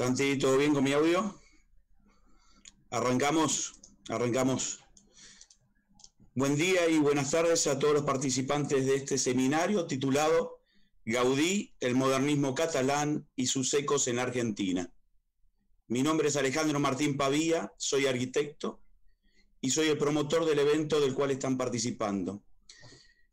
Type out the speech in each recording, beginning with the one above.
Santi, ¿todo bien con mi audio? Arrancamos, arrancamos. Buen día y buenas tardes a todos los participantes de este seminario titulado Gaudí, el modernismo catalán y sus ecos en Argentina. Mi nombre es Alejandro Martín Pavía, soy arquitecto y soy el promotor del evento del cual están participando.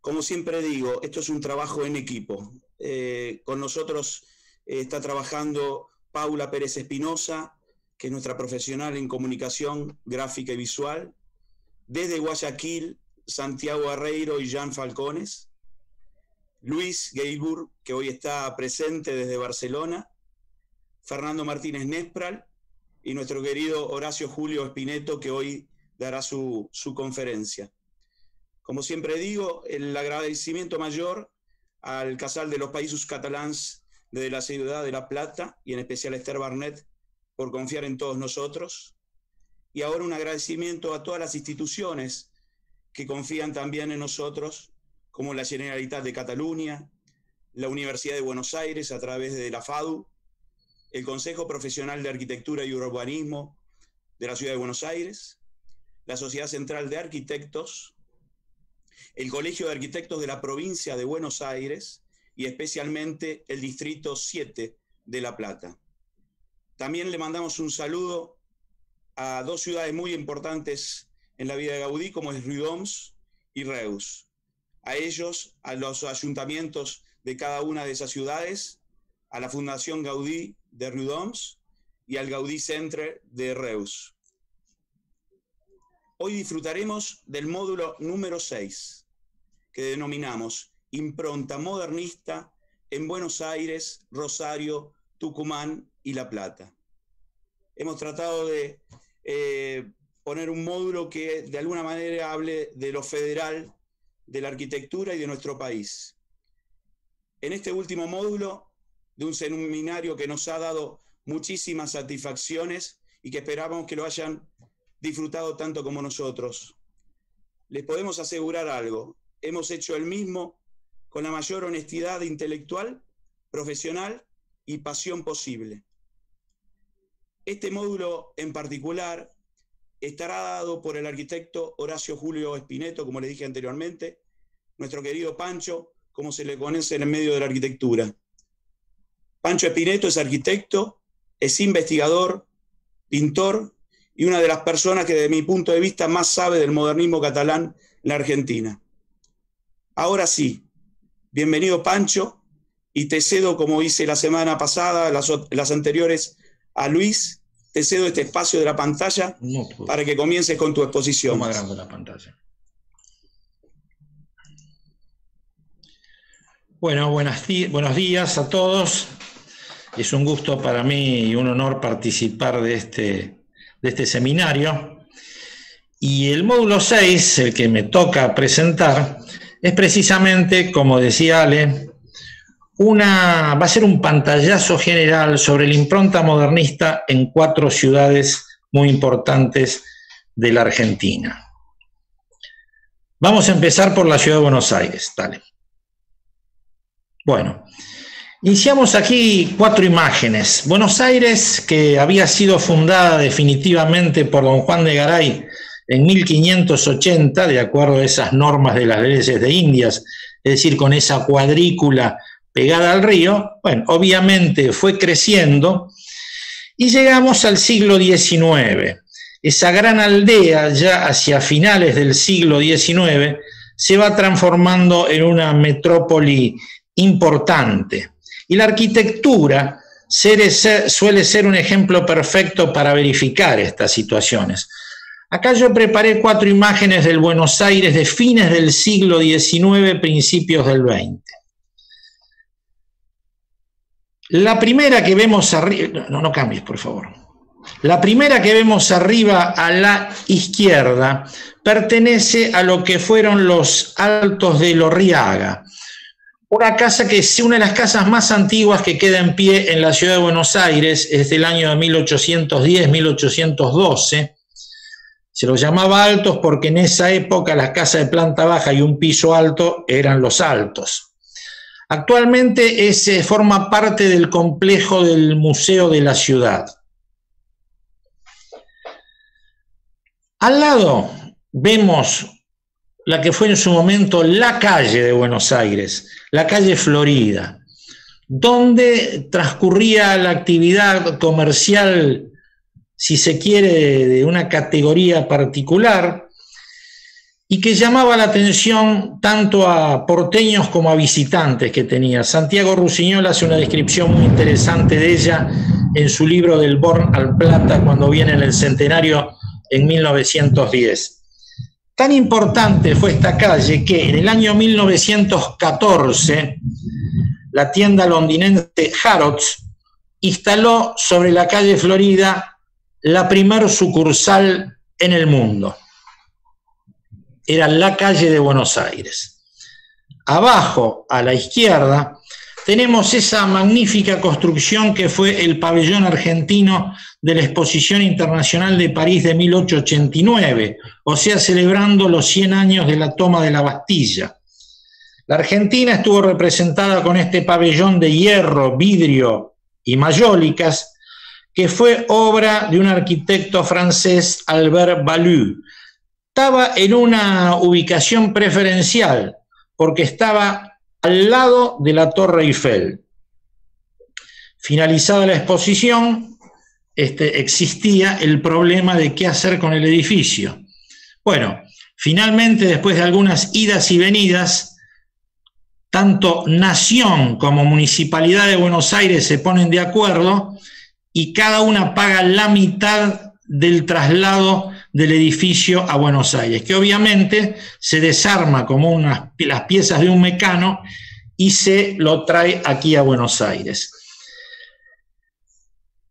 Como siempre digo, esto es un trabajo en equipo. Eh, con nosotros eh, está trabajando Paula Pérez Espinosa, que es nuestra profesional en comunicación gráfica y visual. Desde Guayaquil, Santiago Arreiro y Jean Falcones. Luis Geilburg, que hoy está presente desde Barcelona. Fernando Martínez Nespral y nuestro querido Horacio Julio Espineto, que hoy dará su, su conferencia. Como siempre digo, el agradecimiento mayor al Casal de los Países Catalans de la ciudad de La Plata y en especial a Esther Barnett por confiar en todos nosotros. Y ahora un agradecimiento a todas las instituciones que confían también en nosotros, como la Generalitat de Cataluña, la Universidad de Buenos Aires a través de la FADU, el Consejo Profesional de Arquitectura y Urbanismo de la Ciudad de Buenos Aires, la Sociedad Central de Arquitectos, el Colegio de Arquitectos de la Provincia de Buenos Aires y especialmente el Distrito 7 de La Plata. También le mandamos un saludo a dos ciudades muy importantes en la vida de Gaudí, como es Riudoms y Reus. A ellos, a los ayuntamientos de cada una de esas ciudades, a la Fundación Gaudí de Riudoms y al Gaudí Centre de Reus. Hoy disfrutaremos del módulo número 6, que denominamos impronta modernista en Buenos Aires, Rosario, Tucumán y La Plata. Hemos tratado de eh, poner un módulo que de alguna manera hable de lo federal, de la arquitectura y de nuestro país. En este último módulo, de un seminario que nos ha dado muchísimas satisfacciones y que esperábamos que lo hayan disfrutado tanto como nosotros. Les podemos asegurar algo, hemos hecho el mismo con la mayor honestidad intelectual, profesional y pasión posible. Este módulo en particular estará dado por el arquitecto Horacio Julio Espineto, como le dije anteriormente, nuestro querido Pancho, como se le conoce en el medio de la arquitectura. Pancho Espineto es arquitecto, es investigador, pintor y una de las personas que desde mi punto de vista más sabe del modernismo catalán en la Argentina. Ahora sí, bienvenido Pancho, y te cedo, como hice la semana pasada, las, anteriores, a Luis, te cedo este espacio de la pantalla para que comiences con tu exposición. Más grande la pantalla. Bueno, buenos días a todos. Es un gusto para mí y un honor participar de este, de este seminario. Y el módulo 6, el que me toca presentar, es precisamente, como decía Ale, una, va a ser un pantallazo general sobre la impronta modernista en cuatro ciudades muy importantes de la Argentina. Vamos a empezar por la ciudad de Buenos Aires, dale. Bueno, iniciamos aquí cuatro imágenes. Buenos Aires, que había sido fundada definitivamente por don Juan de Garay en 1580, de acuerdo a esas normas de las leyes de Indias, es decir, con esa cuadrícula pegada al río, bueno, obviamente fue creciendo y llegamos al siglo XIX. Esa gran aldea, ya hacia finales del siglo XIX, se va transformando en una metrópoli importante. Y la arquitectura suele ser un ejemplo perfecto para verificar estas situaciones. Acá yo preparé cuatro imágenes del Buenos Aires de fines del siglo XIX, principios del XX. La primera que vemos arriba, no, no cambies, por favor. La primera que vemos arriba a la izquierda pertenece a lo que fueron los Altos de Lorriaga, una casa que es una de las casas más antiguas que queda en pie en la ciudad de Buenos Aires, es del año 1810-1812 se los llamaba altos porque en esa época las casas de planta baja y un piso alto eran los altos. Actualmente ese forma parte del complejo del Museo de la Ciudad. Al lado vemos la que fue en su momento la calle de Buenos Aires, la calle Florida, donde transcurría la actividad comercial, si se quiere, de una categoría particular, y que llamaba la atención tanto a porteños como a visitantes que tenía. Santiago Rusiñol hace una descripción muy interesante de ella en su libro del Born al Plata cuando viene en el centenario en 1910. Tan importante fue esta calle que en el año 1914 la tienda londinense Harrods instaló sobre la calle Florida la primer sucursal en el mundo. Era la calle de Buenos Aires. Abajo, a la izquierda, tenemos esa magnífica construcción que fue el pabellón argentino de la Exposición Internacional de París de 1889, o sea, celebrando los 100 años de la toma de la Bastilla. La Argentina estuvo representada con este pabellón de hierro, vidrio y mayólicas, que fue obra de un arquitecto francés, Albert Ballou. Estaba en una ubicación preferencial, porque estaba al lado de la Torre Eiffel. Finalizada la exposición, este, existía el problema de qué hacer con el edificio. Bueno, finalmente, después de algunas idas y venidas, tanto Nación como Municipalidad de Buenos Aires se ponen de acuerdo y cada una paga la mitad del traslado del edificio a Buenos Aires, que obviamente se desarma como unas, las piezas de un mecano y se lo trae aquí a Buenos Aires.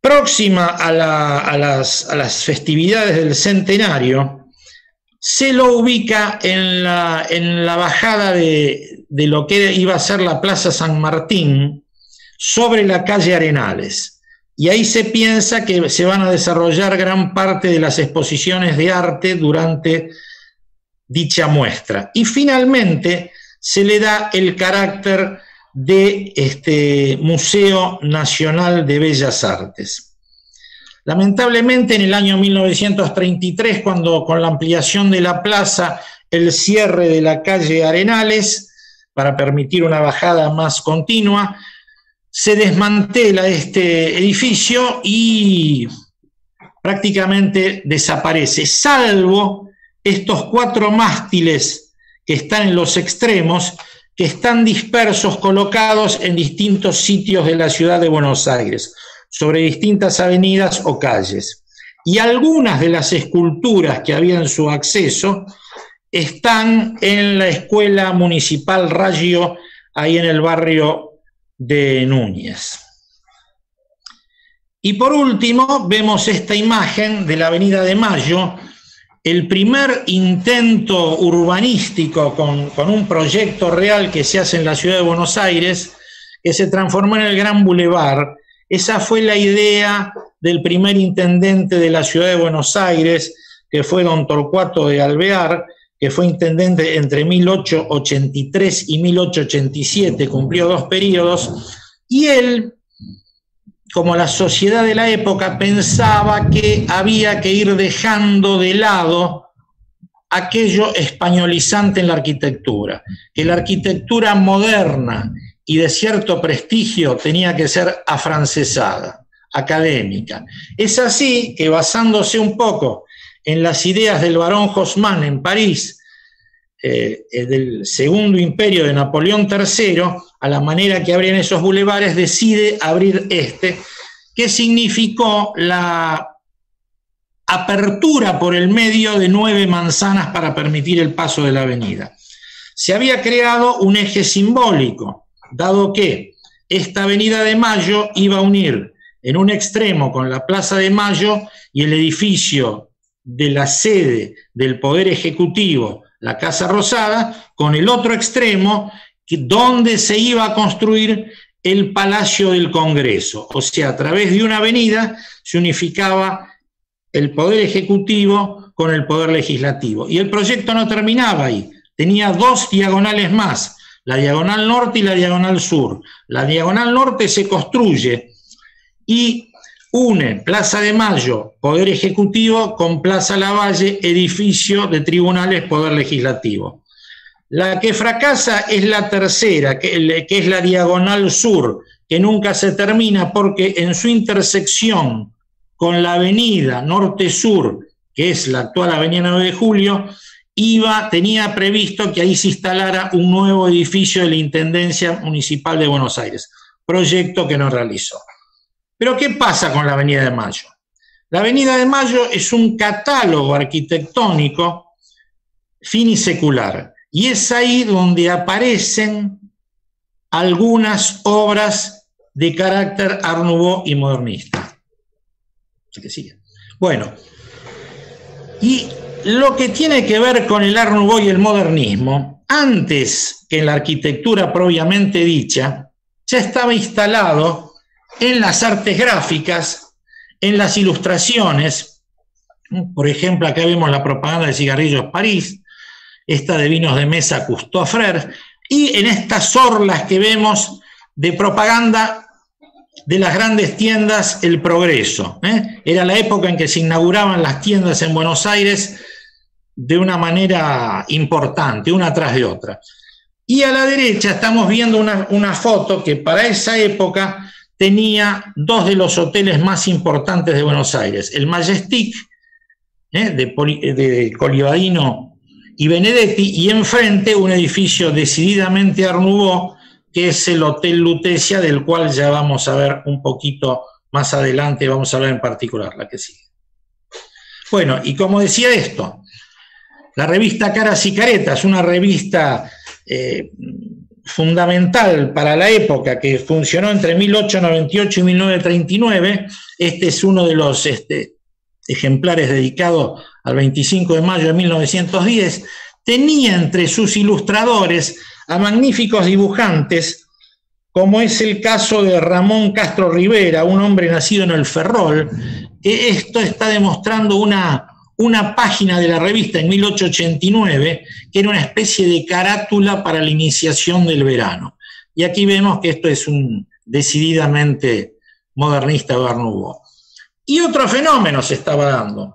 Próxima a, las, festividades del centenario, se lo ubica en la, en la bajada de, de lo que iba a ser la Plaza San Martín, sobre la calle Arenales y ahí se piensa que se van a desarrollar gran parte de las exposiciones de arte durante dicha muestra. Y finalmente se le da el carácter de este Museo Nacional de Bellas Artes. Lamentablemente en el año 1933, cuando con la ampliación de la plaza, el cierre de la calle Arenales, para permitir una bajada más continua, se desmantela este edificio y prácticamente desaparece, salvo estos cuatro mástiles que están en los extremos, que están dispersos, colocados en distintos sitios de la ciudad de Buenos Aires, sobre distintas avenidas o calles. Y algunas de las esculturas que había en su acceso están en la Escuela Municipal Raggio, ahí en el barrio de Núñez. Y por último, vemos esta imagen de la Avenida de Mayo, el primer intento urbanístico con, con, un proyecto real que se hace en la ciudad de Buenos Aires, que se transformó en el Gran Boulevard. Esa fue la idea del primer intendente de la ciudad de Buenos Aires, que fue don Torcuato de Alvear, que fue intendente entre 1883 y 1887, cumplió dos periodos, y él, como la sociedad de la época, pensaba que había que ir dejando de lado aquello españolizante en la arquitectura, que la arquitectura moderna y de cierto prestigio tenía que ser afrancesada, académica. Es así que basándose un poco en las ideas del barón Haussmann en París, eh, eh, del segundo imperio de Napoleón III, a la manera que abrían esos bulevares, decide abrir este, que significó la apertura por el medio de nueve manzanas para permitir el paso de la avenida. Se había creado un eje simbólico, dado que esta avenida de Mayo iba a unir en un extremo con la Plaza de Mayo y el edificio de la sede del Poder Ejecutivo, la Casa Rosada, con el otro extremo, donde se iba a construir el Palacio del Congreso. O sea, a través de una avenida se unificaba el Poder Ejecutivo con el Poder Legislativo. Y el proyecto no terminaba ahí, tenía dos diagonales más, la diagonal norte y la diagonal sur. La diagonal norte se construye y une Plaza de Mayo, Poder Ejecutivo, con Plaza Lavalle, edificio de tribunales, Poder Legislativo. La que fracasa es la tercera, que, es la diagonal sur, que nunca se termina porque en su intersección con la avenida norte-sur, que es la actual avenida 9 de Julio, iba, tenía previsto que ahí se instalara un nuevo edificio de la Intendencia Municipal de Buenos Aires, proyecto que no realizó. Pero ¿qué pasa con la Avenida de Mayo? La Avenida de Mayo es un catálogo arquitectónico finisecular y es ahí donde aparecen algunas obras de carácter Art y modernista. Bueno, y lo que tiene que ver con el Art y el modernismo, antes que la arquitectura propiamente dicha, ya estaba instalado en las artes gráficas, en las ilustraciones. Por ejemplo, acá vemos la propaganda de cigarrillos París, esta de vinos de mesa Cousteau Frère, y en estas orlas que vemos de propaganda de las grandes tiendas El Progreso. ¿eh? Era la época en que se inauguraban las tiendas en Buenos Aires de una manera importante, una tras de otra. Y a la derecha estamos viendo una, foto que para esa época tenía dos de los hoteles más importantes de Buenos Aires, el Majestic ¿eh? de, de Colivadino y Benedetti, y enfrente un edificio decididamente Art que es el Hotel Lutecia, del cual ya vamos a ver un poquito más adelante, vamos a ver en particular la que sigue. Bueno, y como decía esto, la revista Caras y Caretas, una revista eh, fundamental para la época que funcionó entre 1898 y 1939, este es uno de los este, ejemplares dedicados al 25 de mayo de 1910, tenía entre sus ilustradores a magníficos dibujantes, como es el caso de Ramón Castro Rivera, un hombre nacido en el Ferrol, esto está demostrando una, una página de la revista en 1889, que era una especie de carátula para la iniciación del verano. Y aquí vemos que esto es un decididamente modernista Barnubo. Y otro fenómeno se estaba dando.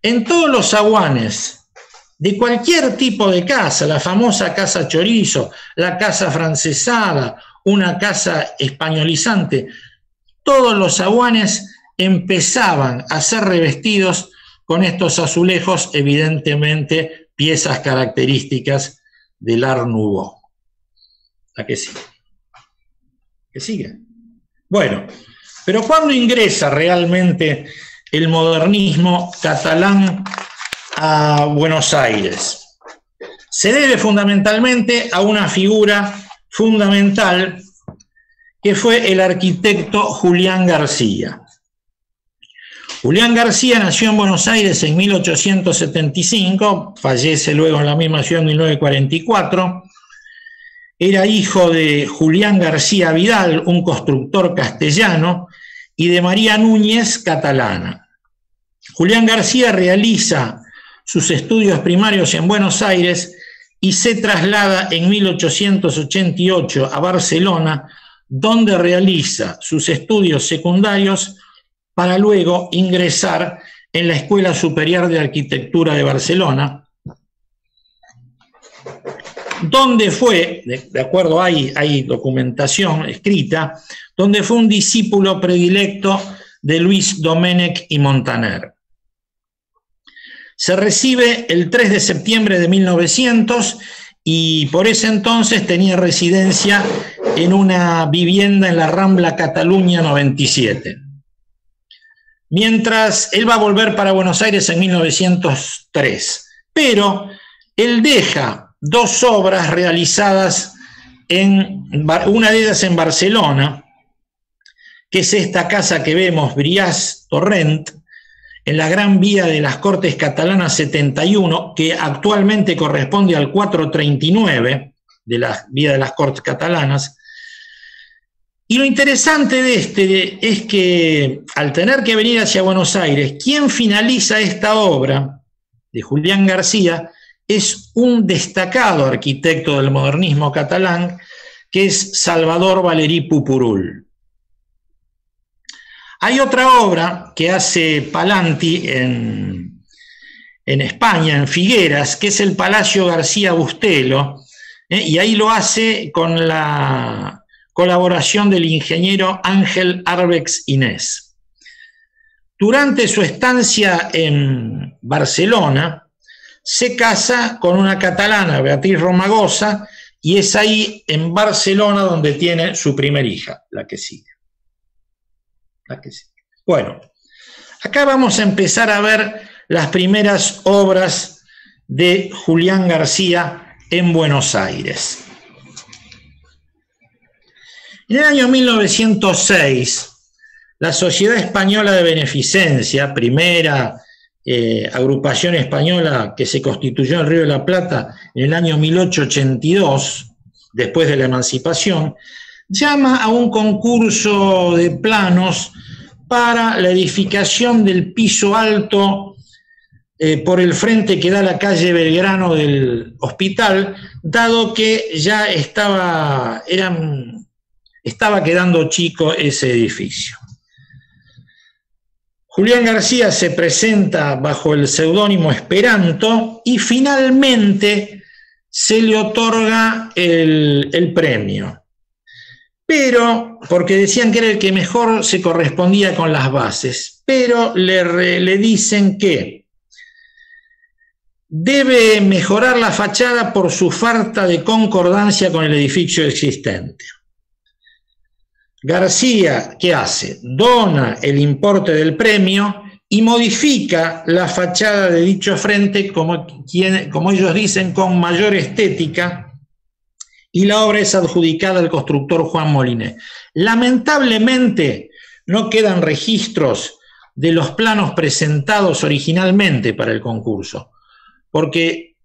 En todos los aguanes de cualquier tipo de casa, la famosa casa chorizo, la casa francesada, una casa españolizante, todos los aguanes empezaban a ser revestidos con estos azulejos, evidentemente piezas características del Art Nouveau. ¿A qué sigue? ¿Qué sigue? Bueno, pero ¿cuándo ingresa realmente el modernismo catalán a Buenos Aires. Se debe fundamentalmente a una figura fundamental que fue el arquitecto Julián García. Julián García nació en Buenos Aires en 1875, fallece luego en la misma ciudad en 1944. Era hijo de Julián García Vidal, un constructor castellano, y de María Núñez, catalana. Julián García realiza sus estudios primarios en Buenos Aires y se traslada en 1888 a Barcelona, donde realiza sus estudios secundarios para luego ingresar en la Escuela Superior de Arquitectura de Barcelona, donde fue, de, acuerdo, hay, hay documentación escrita, donde fue un discípulo predilecto de Luis Domenech y Montaner. Se recibe el 3 de septiembre de 1900 y por ese entonces tenía residencia en una vivienda en la Rambla Cataluña 97. Mientras él va a volver para Buenos Aires en 1903, pero él deja dos obras realizadas en una de ellas en Barcelona, que es esta casa que vemos, Brias Torrent, en la Gran Vía de las Cortes Catalanas 71, que actualmente corresponde al 439 de la Vía de las Cortes Catalanas. Y lo interesante de este es que al tener que venir hacia Buenos Aires, quien finaliza esta obra de Julián García es un destacado arquitecto del modernismo catalán, que es Salvador Valerí Pupurul. Hay otra obra que hace Palanti en, en España, en Figueras, que es el Palacio García Bustelo, ¿eh? y ahí lo hace con la colaboración del ingeniero Ángel Arbex Inés. Durante su estancia en Barcelona, se casa con una catalana, Beatriz Romagosa, y es ahí en Barcelona donde tiene su primer hija, la que sigue. La que sigue. Bueno, acá vamos a empezar a ver las primeras obras de Julián García en Buenos Aires. En el año 1906, la Sociedad Española de Beneficencia, primera eh, agrupación española que se constituyó en Río de la Plata en el año 1882, después de la emancipación, llama a un concurso de planos para la edificación del piso alto eh, por el frente que da la calle Belgrano del hospital, dado que ya estaba, eran, estaba quedando chico ese edificio. Julián García se presenta bajo el seudónimo Esperanto y finalmente se le otorga el, premio. Pero, porque decían que era el que mejor se correspondía con las bases, pero le, le dicen que debe mejorar la fachada por su falta de concordancia con el edificio existente. García, ¿qué hace? Dona el importe del premio y modifica la fachada de dicho frente, como, como ellos dicen, con mayor estética, y la obra es adjudicada al constructor Juan Moliné. Lamentablemente, no quedan registros de los planos presentados originalmente para el concurso, porque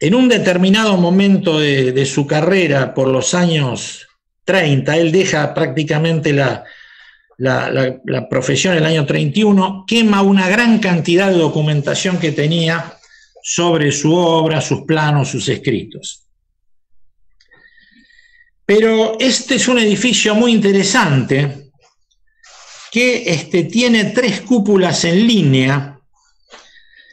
en un determinado momento de, de su carrera, por los años 30, él deja prácticamente la, la, profesión en el año 31, quema una gran cantidad de documentación que tenía sobre su obra, sus planos, sus escritos. Pero este es un edificio muy interesante que este, tiene tres cúpulas en línea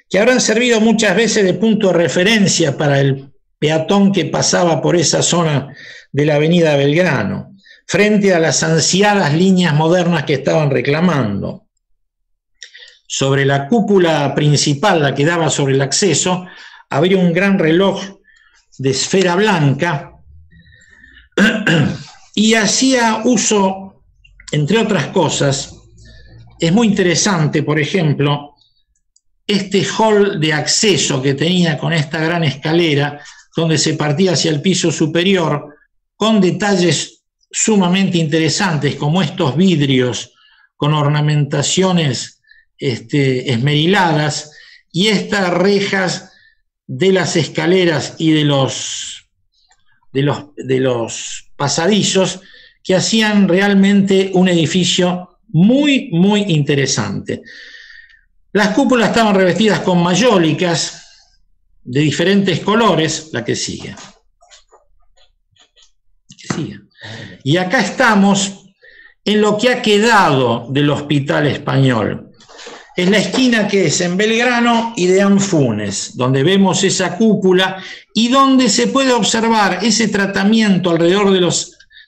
que habrán servido muchas veces de punto de referencia para el peatón que pasaba por esa zona de la avenida Belgrano, frente a las ansiadas líneas modernas que estaban reclamando. Sobre la cúpula principal, la que daba sobre el acceso, había un gran reloj de esfera blanca y hacía uso, entre otras cosas, es muy interesante, por ejemplo, este hall de acceso que tenía con esta gran escalera, donde se partía hacia el piso superior, con detalles sumamente interesantes como estos vidrios con ornamentaciones este, esmeriladas y estas rejas de las escaleras y de los, de los, de los pasadizos que hacían realmente un edificio muy, muy interesante. Las cúpulas estaban revestidas con mayólicas de diferentes colores, la que sigue. Y acá estamos en lo que ha quedado del hospital español. Es la esquina que es en Belgrano y de Anfunes, donde vemos esa cúpula y donde se puede observar ese tratamiento alrededor de,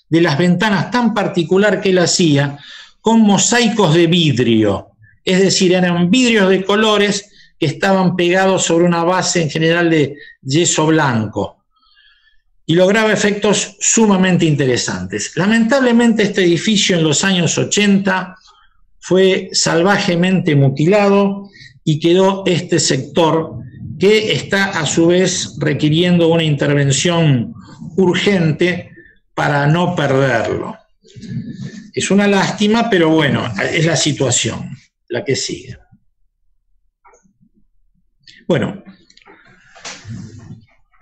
de las ventanas tan particular que él hacía, con mosaicos de vidrio. Es decir, eran vidrios de colores que estaban pegados sobre una base en general de yeso blanco y lograba efectos sumamente interesantes. Lamentablemente este edificio en los años 80 fue salvajemente mutilado y quedó este sector que está a su vez requiriendo una intervención urgente para no perderlo. Es una lástima, pero bueno, es la situación, la que sigue. Bueno,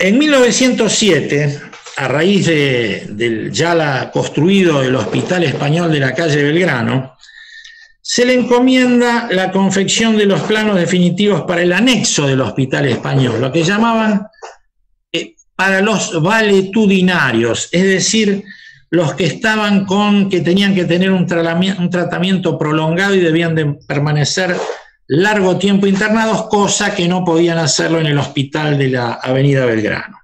en 1907, a raíz del ya la, construido el Hospital Español de la calle Belgrano, se le encomienda la confección de los planos definitivos para el anexo del hospital español, lo que llamaban eh, para los valetudinarios, es decir, los que estaban con, que tenían que tener un, tratamiento prolongado y debían de permanecer largo tiempo internados, cosa que no podían hacerlo en el hospital de la Avenida Belgrano.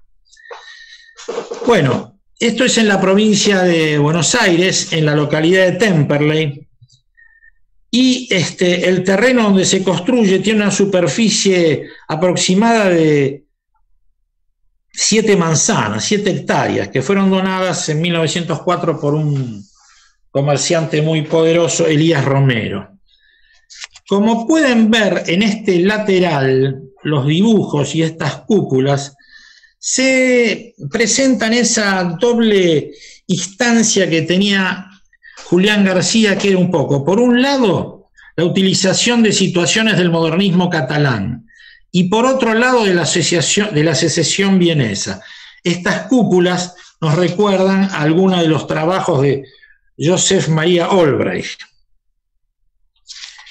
Bueno, esto es en la provincia de Buenos Aires, en la localidad de Temperley, y este, el terreno donde se construye tiene una superficie aproximada de 7 manzanas, 7 hectáreas, que fueron donadas en 1904 por un comerciante muy poderoso, Elías Romero. Como pueden ver en este lateral, los dibujos y estas cúpulas se presentan esa doble instancia que tenía Julián García, que era un poco, por un lado, la utilización de situaciones del modernismo catalán y por otro lado de la, de la secesión vienesa. Estas cúpulas nos recuerdan algunos de los trabajos de Joseph María Olbrecht.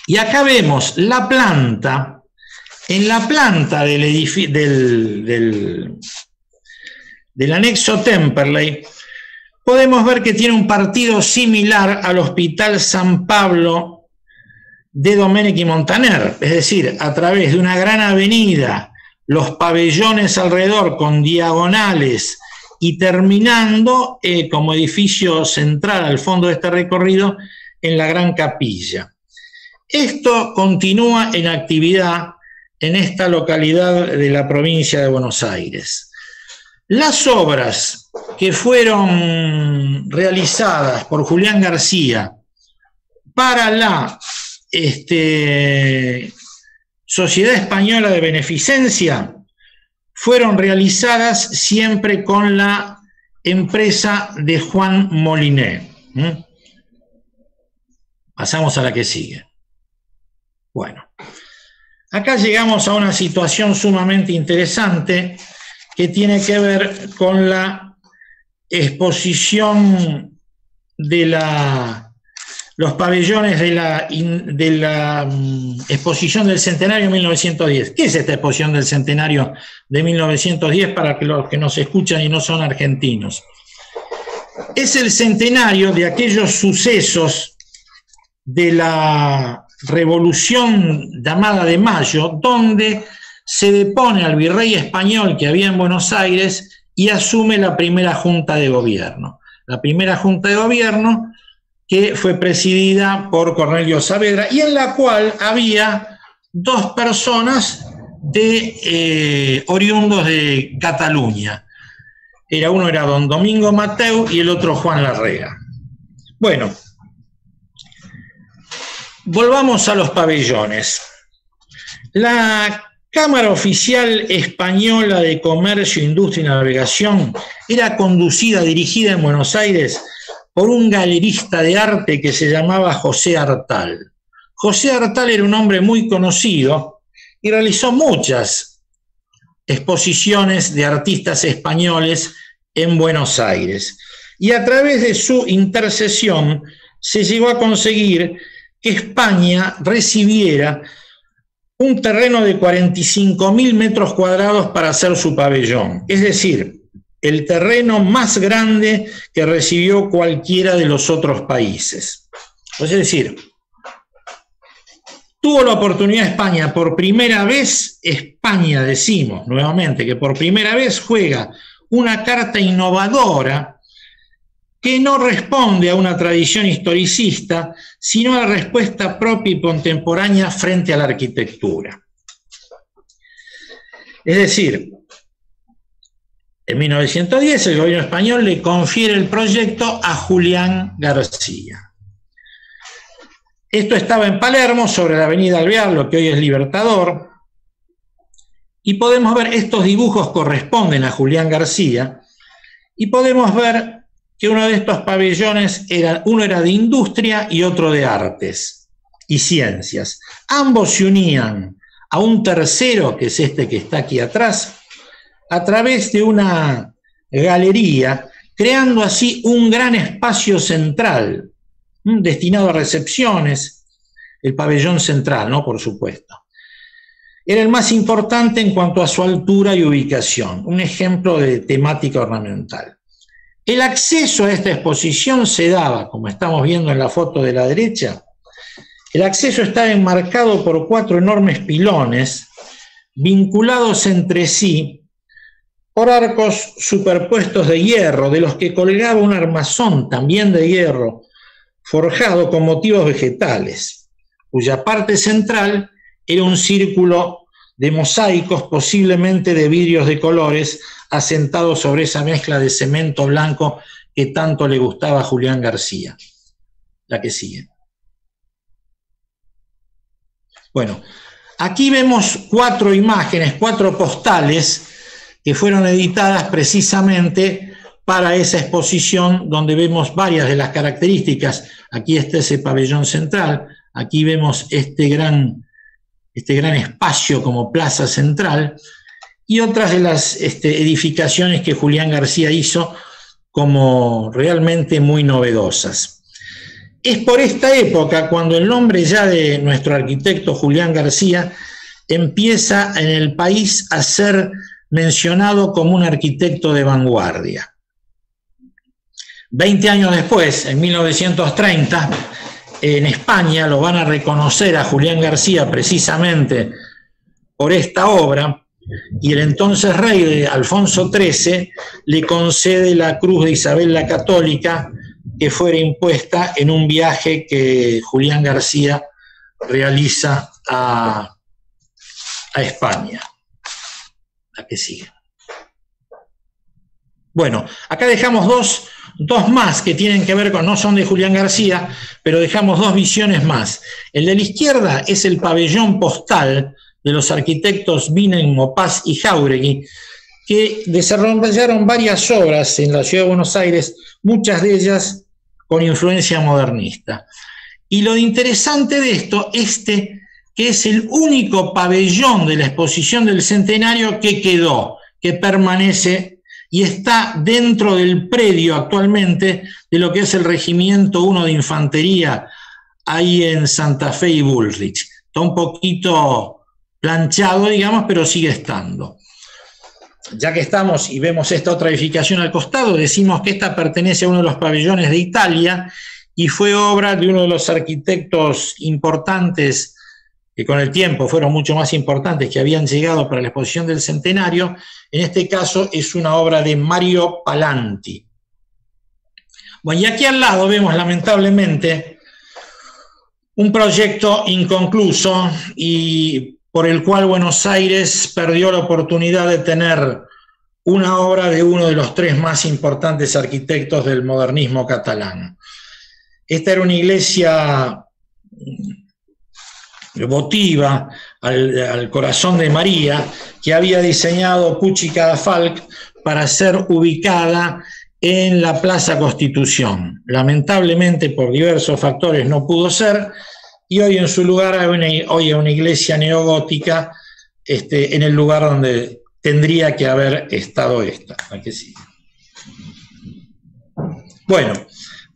Y acá vemos la planta, en la planta del, del, anexo Temperley, podemos ver que tiene un partido similar al Hospital San Pablo de Domenici Montaner, es decir, a través de una gran avenida, los pabellones alrededor con diagonales y terminando eh, como edificio central al fondo de este recorrido en la gran capilla. Esto continúa en actividad en esta localidad de la provincia de Buenos Aires. Las obras que fueron realizadas por Julián García para la este, Sociedad Española de Beneficencia fueron realizadas siempre con la empresa de Juan Moliné. Pasamos a la que sigue. Bueno, acá llegamos a una situación sumamente interesante que tiene que ver con la exposición de la, los pabellones de la, de la mm, exposición del centenario de 1910. ¿Qué es esta exposición del centenario de 1910 para los que nos escuchan y no son argentinos? Es el centenario de aquellos sucesos de la revolución llamada de Mayo, donde se depone al virrey español que había en Buenos Aires y asume la primera junta de gobierno. La primera junta de gobierno que fue presidida por Cornelio Saavedra y en la cual había dos personas de eh, oriundos de Cataluña. Era uno era don Domingo Mateu y el otro Juan Larrea. Bueno, Volvamos a los pabellones. La Cámara Oficial Española de Comercio, Industria y Navegación era conducida, dirigida en Buenos Aires por un galerista de arte que se llamaba José Artal. José Artal era un hombre muy conocido y realizó muchas exposiciones de artistas españoles en Buenos Aires. Y a través de su intercesión se llegó a conseguir España recibiera un terreno de 45 mil metros cuadrados para hacer su pabellón, es decir, el terreno más grande que recibió cualquiera de los otros países. Es decir, tuvo la oportunidad España por primera vez, España decimos nuevamente que por primera vez juega una carta innovadora que no responde a una tradición historicista, sino a la respuesta propia y contemporánea frente a la arquitectura. Es decir, en 1910 el gobierno español le confiere el proyecto a Julián García. Esto estaba en Palermo, sobre la avenida Alvear, lo que hoy es Libertador, y podemos ver, estos dibujos corresponden a Julián García, y podemos ver que uno de estos pabellones era, uno era de industria y otro de artes y ciencias. Ambos se unían a un tercero, que es este que está aquí atrás, a través de una galería, creando así un gran espacio central destinado a recepciones, el pabellón central, ¿no? Por supuesto. Era el más importante en cuanto a su altura y ubicación, un ejemplo de temática ornamental. El acceso a esta exposición se daba, como estamos viendo en la foto de la derecha, el acceso estaba enmarcado por cuatro enormes pilones vinculados entre sí por arcos superpuestos de hierro, de los que colgaba un armazón también de hierro, forjado con motivos vegetales, cuya parte central era un círculo de mosaicos, posiblemente de vidrios de colores, asentados sobre esa mezcla de cemento blanco que tanto le gustaba a Julián García. La que sigue. Bueno, aquí vemos cuatro imágenes, cuatro postales que fueron editadas precisamente para esa exposición donde vemos varias de las características. Aquí está ese pabellón central, aquí vemos este gran, este gran espacio como plaza central y otras de las este, edificaciones que Julián García hizo como realmente muy novedosas. Es por esta época cuando el nombre ya de nuestro arquitecto Julián García empieza en el país a ser mencionado como un arquitecto de vanguardia. Veinte años después, en 1930, en España lo van a reconocer a Julián García precisamente por esta obra, y el entonces rey de Alfonso XIII le concede la Cruz de Isabel la Católica que fuera impuesta en un viaje que Julián García realiza a, a España la que sigue. Bueno, acá dejamos dos, dos, más que tienen que ver con, no son de Julián García, pero dejamos dos visiones más. El de la izquierda es el pabellón postal de los arquitectos Binen, Mopaz y Jauregui, que desarrollaron varias obras en la ciudad de Buenos Aires, muchas de ellas con influencia modernista. Y lo interesante de esto, este que es el único pabellón de la exposición del centenario que quedó, que permanece y está dentro del predio actualmente de lo que es el Regimiento 1 de Infantería ahí en Santa Fe y Bullrich. Está un poquito planchado, digamos, pero sigue estando. Ya que estamos y vemos esta otra edificación al costado, decimos que esta pertenece a uno de los pabellones de Italia y fue obra de uno de los arquitectos importantes que con el tiempo fueron mucho más importantes, que habían llegado para la exposición del centenario, en este caso es una obra de Mario Palanti. Bueno, y aquí al lado vemos lamentablemente un proyecto inconcluso y por el cual Buenos Aires perdió la oportunidad de tener una obra de uno de los tres más importantes arquitectos del modernismo catalán. Esta era una iglesia votiva al, corazón de María que había diseñado Pucci Cadafalc para ser ubicada en la Plaza Constitución. Lamentablemente por diversos factores no pudo ser y hoy en su lugar hay una, hoy una iglesia neogótica este, en el lugar donde tendría que haber estado esta. Bueno,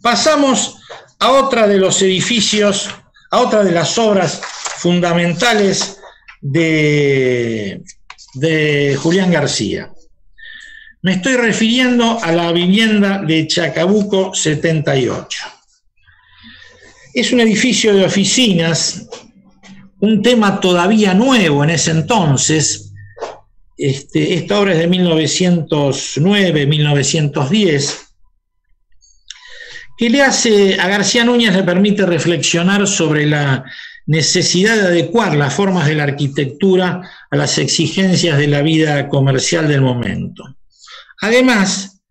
pasamos a otra de los edificios, a otra de las obras fundamentales de, de Julián García. Me estoy refiriendo a la vivienda de Chacabuco 78. Es un edificio de oficinas, un tema todavía nuevo en ese entonces. Este, esta obra es de 1909, 1910 que le hace a García Núñez le permite reflexionar sobre la necesidad de adecuar las formas de la arquitectura a las exigencias de la vida comercial del momento. Además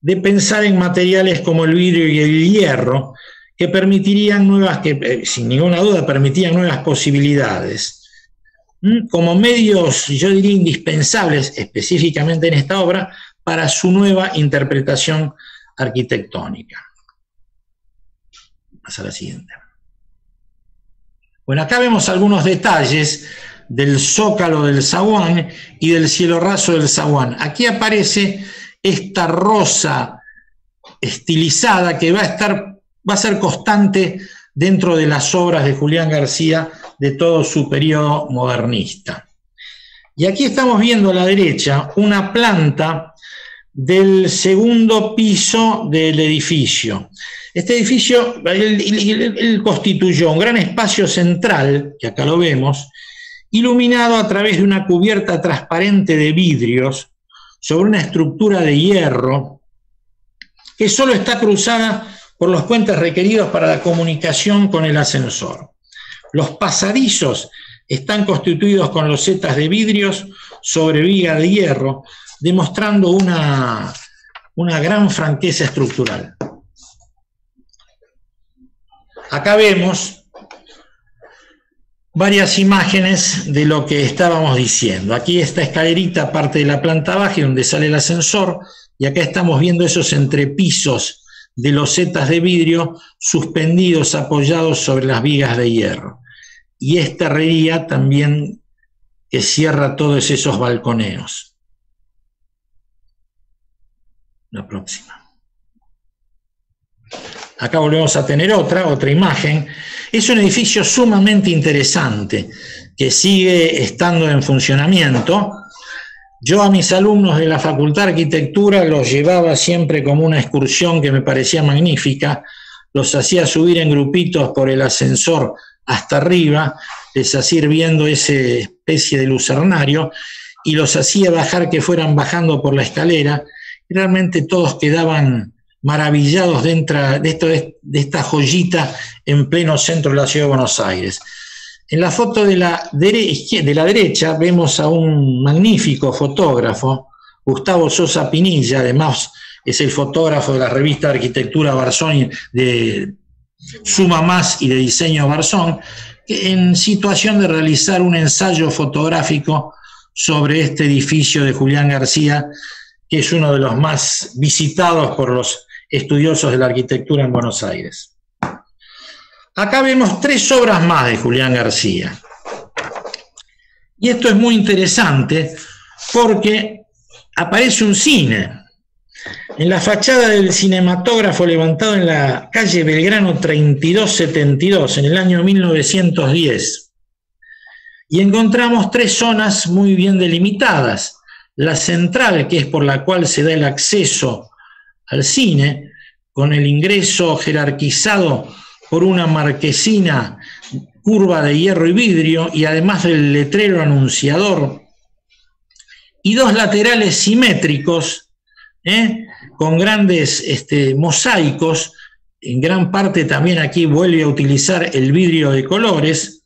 de pensar en materiales como el vidrio y el hierro, que permitirían nuevas, que eh, sin ninguna duda permitirían nuevas posibilidades, como medios, yo diría, indispensables específicamente en esta obra para su nueva interpretación arquitectónica. Pasa a la siguiente. Bueno, acá vemos algunos detalles del zócalo del zaguán y del cielo raso del zaguán. Aquí aparece esta rosa estilizada que va a estar, va a ser constante dentro de las obras de Julián García de todo su periodo modernista. Y aquí estamos viendo a la derecha una planta del segundo piso del edificio. Este edificio, constituyó un gran espacio central, que acá lo vemos, iluminado a través de una cubierta transparente de vidrios sobre una estructura de hierro que solo está cruzada por los puentes requeridos para la comunicación con el ascensor. Los pasadizos están constituidos con losetas de vidrios sobre viga de hierro, demostrando una, una gran franqueza estructural. Acá vemos varias imágenes de lo que estábamos diciendo. Aquí esta escalerita parte de la planta baja donde sale el ascensor y acá estamos viendo esos entrepisos de losetas de vidrio suspendidos, apoyados sobre las vigas de hierro. Y esta herrería también que cierra todos esos balconeos. La próxima. Acá volvemos a tener otra, otra imagen. Es un edificio sumamente interesante que sigue estando en funcionamiento. Yo a mis alumnos de la Facultad de Arquitectura los llevaba siempre como una excursión que me parecía magnífica, los hacía subir en grupitos por el ascensor hasta arriba, les hacía ir viendo esa especie de lucernario y los hacía bajar que fueran bajando por la escalera. Y realmente todos quedaban maravillados de, de, esto, de esta joyita en pleno centro de la ciudad de Buenos Aires. En la foto de la, de la derecha vemos a un magnífico fotógrafo, Gustavo Sosa Pinilla, además es el fotógrafo de la revista Arquitectura Barzón de Suma Más y de Diseño Barzón, en situación de realizar un ensayo fotográfico sobre este edificio de Julián García, que es uno de los más visitados por los estudiosos de la arquitectura en Buenos Aires. Acá vemos tres obras más de Julián García. Y esto es muy interesante porque aparece un cine. En la fachada del cinematógrafo levantado en la calle Belgrano 3272 en el año 1910. Y encontramos tres zonas muy bien delimitadas. La central, que es por la cual se da el acceso al cine, con el ingreso jerarquizado por una marquesina curva de hierro y vidrio y además del letrero anunciador, y dos laterales simétricos, ¿eh? con grandes este, mosaicos, en gran parte también aquí vuelve a utilizar el vidrio de colores,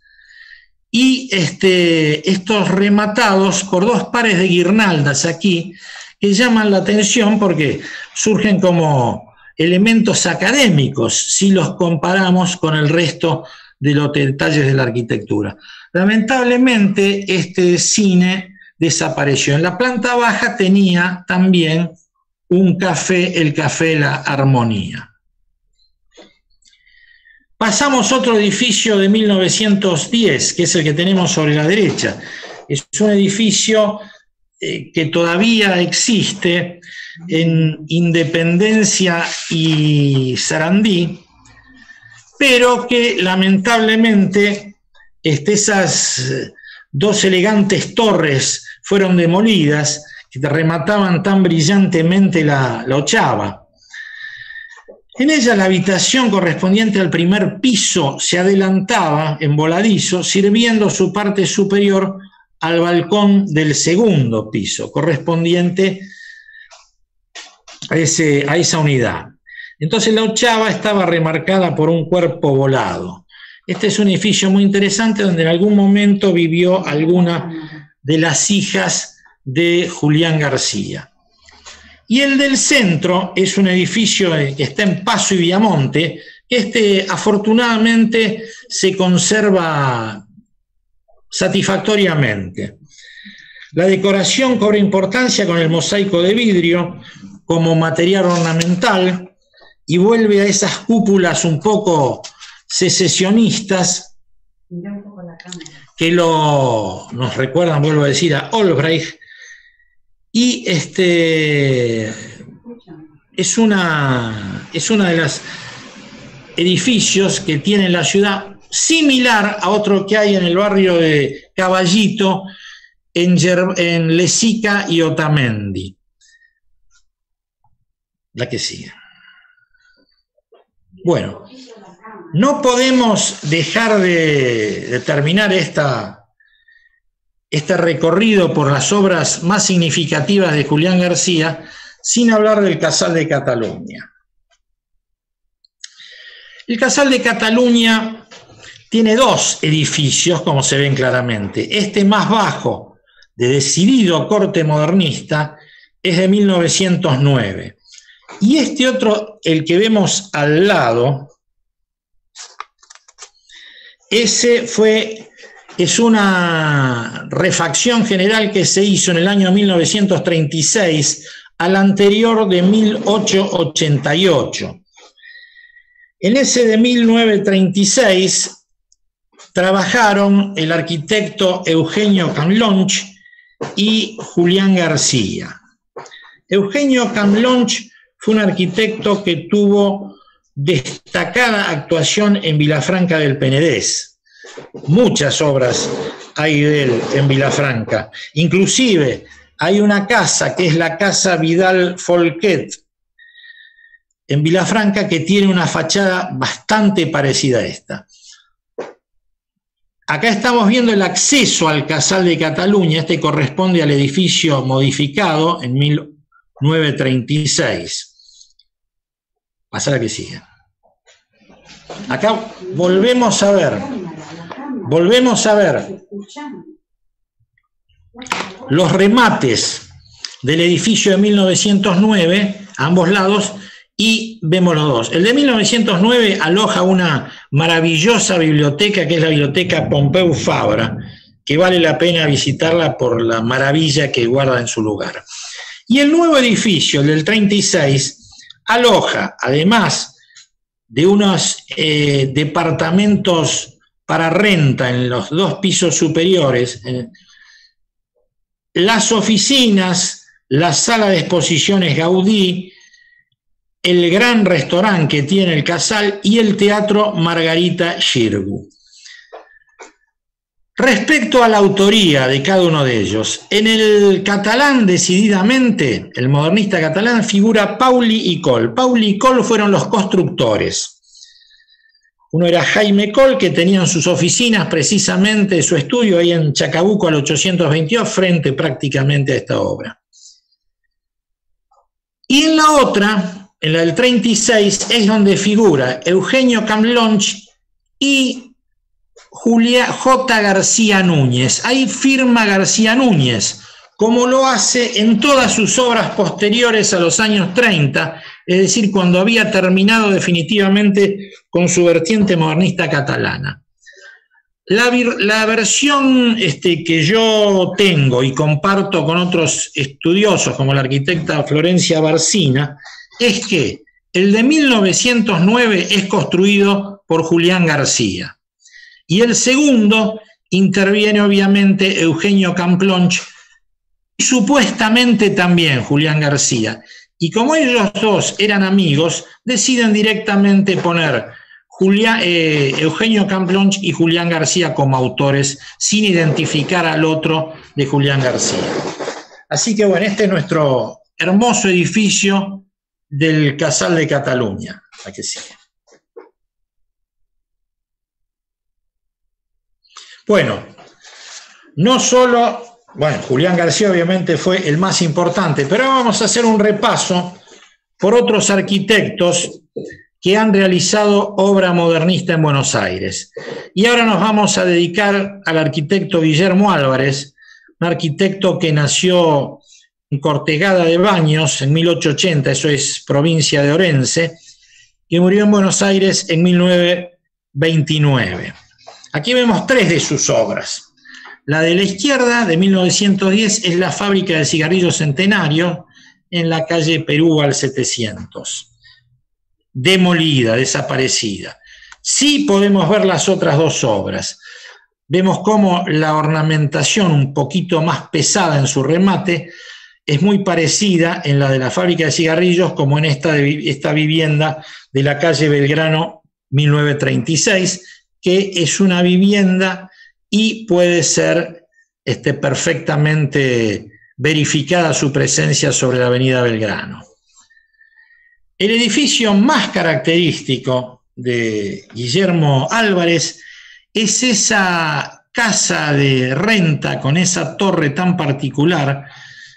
y este, estos rematados por dos pares de guirnaldas aquí, que llaman la atención porque surgen como elementos académicos si los comparamos con el resto de los detalles de la arquitectura. Lamentablemente, este cine desapareció. En la planta baja tenía también un café, el café La Armonía. Pasamos a otro edificio de 1910, que es el que tenemos sobre la derecha. Es un edificio eh, que todavía existe en Independencia y Sarandí, pero que lamentablemente este, esas dos elegantes torres fueron demolidas que remataban tan brillantemente la, la ochava. En ella la habitación correspondiente al primer piso se adelantaba en voladizo, sirviendo su parte superior al balcón del segundo piso, correspondiente a, esa unidad. Entonces la ochava estaba remarcada por un cuerpo volado. Este es un edificio muy interesante donde en algún momento vivió alguna de las hijas de Julián García. Y el del centro es un edificio que está en Paso y Viamonte, este afortunadamente se conserva satisfactoriamente. La decoración cobra importancia con el mosaico de vidrio como material ornamental y vuelve a esas cúpulas un poco secesionistas que lo, nos recuerdan, vuelvo a decir, a Olbrecht. Y este, es, una, es de las edificios que tiene la ciudad, similar a otro que hay en el barrio de Caballito, en, en Lesica y Otamendi. La que sigue. Bueno, no podemos dejar de, terminar esta, este recorrido por las obras más significativas de Julián García sin hablar del Casal de Cataluña. El Casal de Cataluña tiene dos edificios, como se ven claramente. Este más bajo, de decidido corte modernista, es de 1909. Y este otro, el que vemos al lado, ese fue, es una refacción general que se hizo en el año 1936 al anterior de 1888. En ese de 1936 trabajaron el arquitecto Eugenio Camlonch y Julián García. Eugenio Camlonch fue un arquitecto que tuvo destacada actuación en Vilafranca del Penedés. Muchas obras hay de él en Vilafranca. Inclusive hay una casa que es la Casa Vidal Folquet en Vilafranca que tiene una fachada bastante parecida a esta. Acá estamos viendo el acceso al Casal de Cataluña, este corresponde al edificio modificado en 1936. Pasar a que sigue. Acá volvemos a ver, volvemos a ver los remates del edificio de 1909 a ambos lados y vemos los dos. El de 1909 aloja una maravillosa biblioteca que es la biblioteca Pompeu Fabra, que vale la pena visitarla por la maravilla que guarda en su lugar. Y el nuevo edificio, el del 36, aloja, además de unos eh, departamentos para renta en los dos pisos superiores, eh, las oficinas, la sala de exposiciones Gaudí, el gran restaurante que tiene el Casal y el Teatro Margarita Girgu. Respecto a la autoría de cada uno de ellos, en el catalán decididamente, el modernista catalán, figura Pauli y Col. Pauli y Col fueron los constructores. Uno era Jaime Col, que tenían sus oficinas precisamente, su estudio ahí en Chacabuco al 822, frente prácticamente a esta obra. Y en la otra, en la del 36, es donde figura Eugenio Camlonch y Julia J. García Núñez. Ahí firma García Núñez, como lo hace en todas sus obras posteriores a los años 30, es decir, cuando había terminado definitivamente con su vertiente modernista catalana. La, versión este, que yo tengo y comparto con otros estudiosos, como la arquitecta Florencia Barcina, es que el de 1909 es construido por Julián García. Y el segundo interviene obviamente Eugenio Camplonch y supuestamente también Julián García. Y como ellos dos eran amigos, deciden directamente poner eh, Eugenio Camplonch y Julián García como autores, sin identificar al otro de Julián García. Así que bueno, este es nuestro hermoso edificio del Casal de Cataluña. Aquí sigue. Bueno, no solo, bueno, Julián García obviamente fue el más importante, pero vamos a hacer un repaso por otros arquitectos que han realizado obra modernista en Buenos Aires. Y ahora nos vamos a dedicar al arquitecto Guillermo Álvarez, un arquitecto que nació en Cortegada de Baños en 1880, eso es provincia de Orense, y murió en Buenos Aires en 1929. Aquí vemos tres de sus obras. La de la izquierda, de 1910, es la fábrica de cigarrillos centenario en la calle Perú al 700. Demolida, desaparecida. Sí podemos ver las otras dos obras. Vemos cómo la ornamentación, un poquito más pesada en su remate, es muy parecida en la de la fábrica de cigarrillos como en esta, esta vivienda de la calle Belgrano 1936, que es una vivienda y puede ser este, perfectamente verificada su presencia sobre la avenida Belgrano. El edificio más característico de Guillermo Álvarez es esa casa de renta con esa torre tan particular,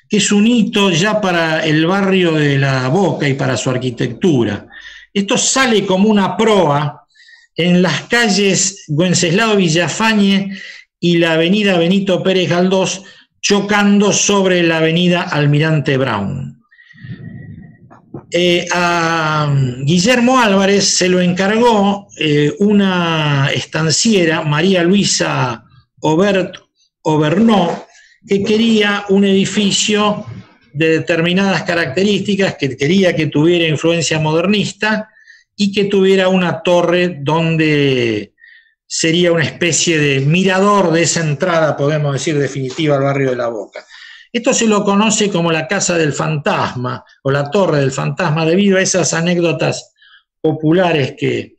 que es un hito ya para el barrio de La Boca y para su arquitectura. Esto sale como una proa en las calles Wenceslao Villafañe y la avenida Benito Pérez Galdós, chocando sobre la avenida Almirante Brown. Eh, a Guillermo Álvarez se lo encargó eh, una estanciera, María Luisa Obernó, que quería un edificio de determinadas características, que quería que tuviera influencia modernista y que tuviera una torre donde sería una especie de mirador de esa entrada, podemos decir, definitiva al barrio de la Boca. Esto se lo conoce como la Casa del Fantasma o la Torre del Fantasma, debido a esas anécdotas populares que,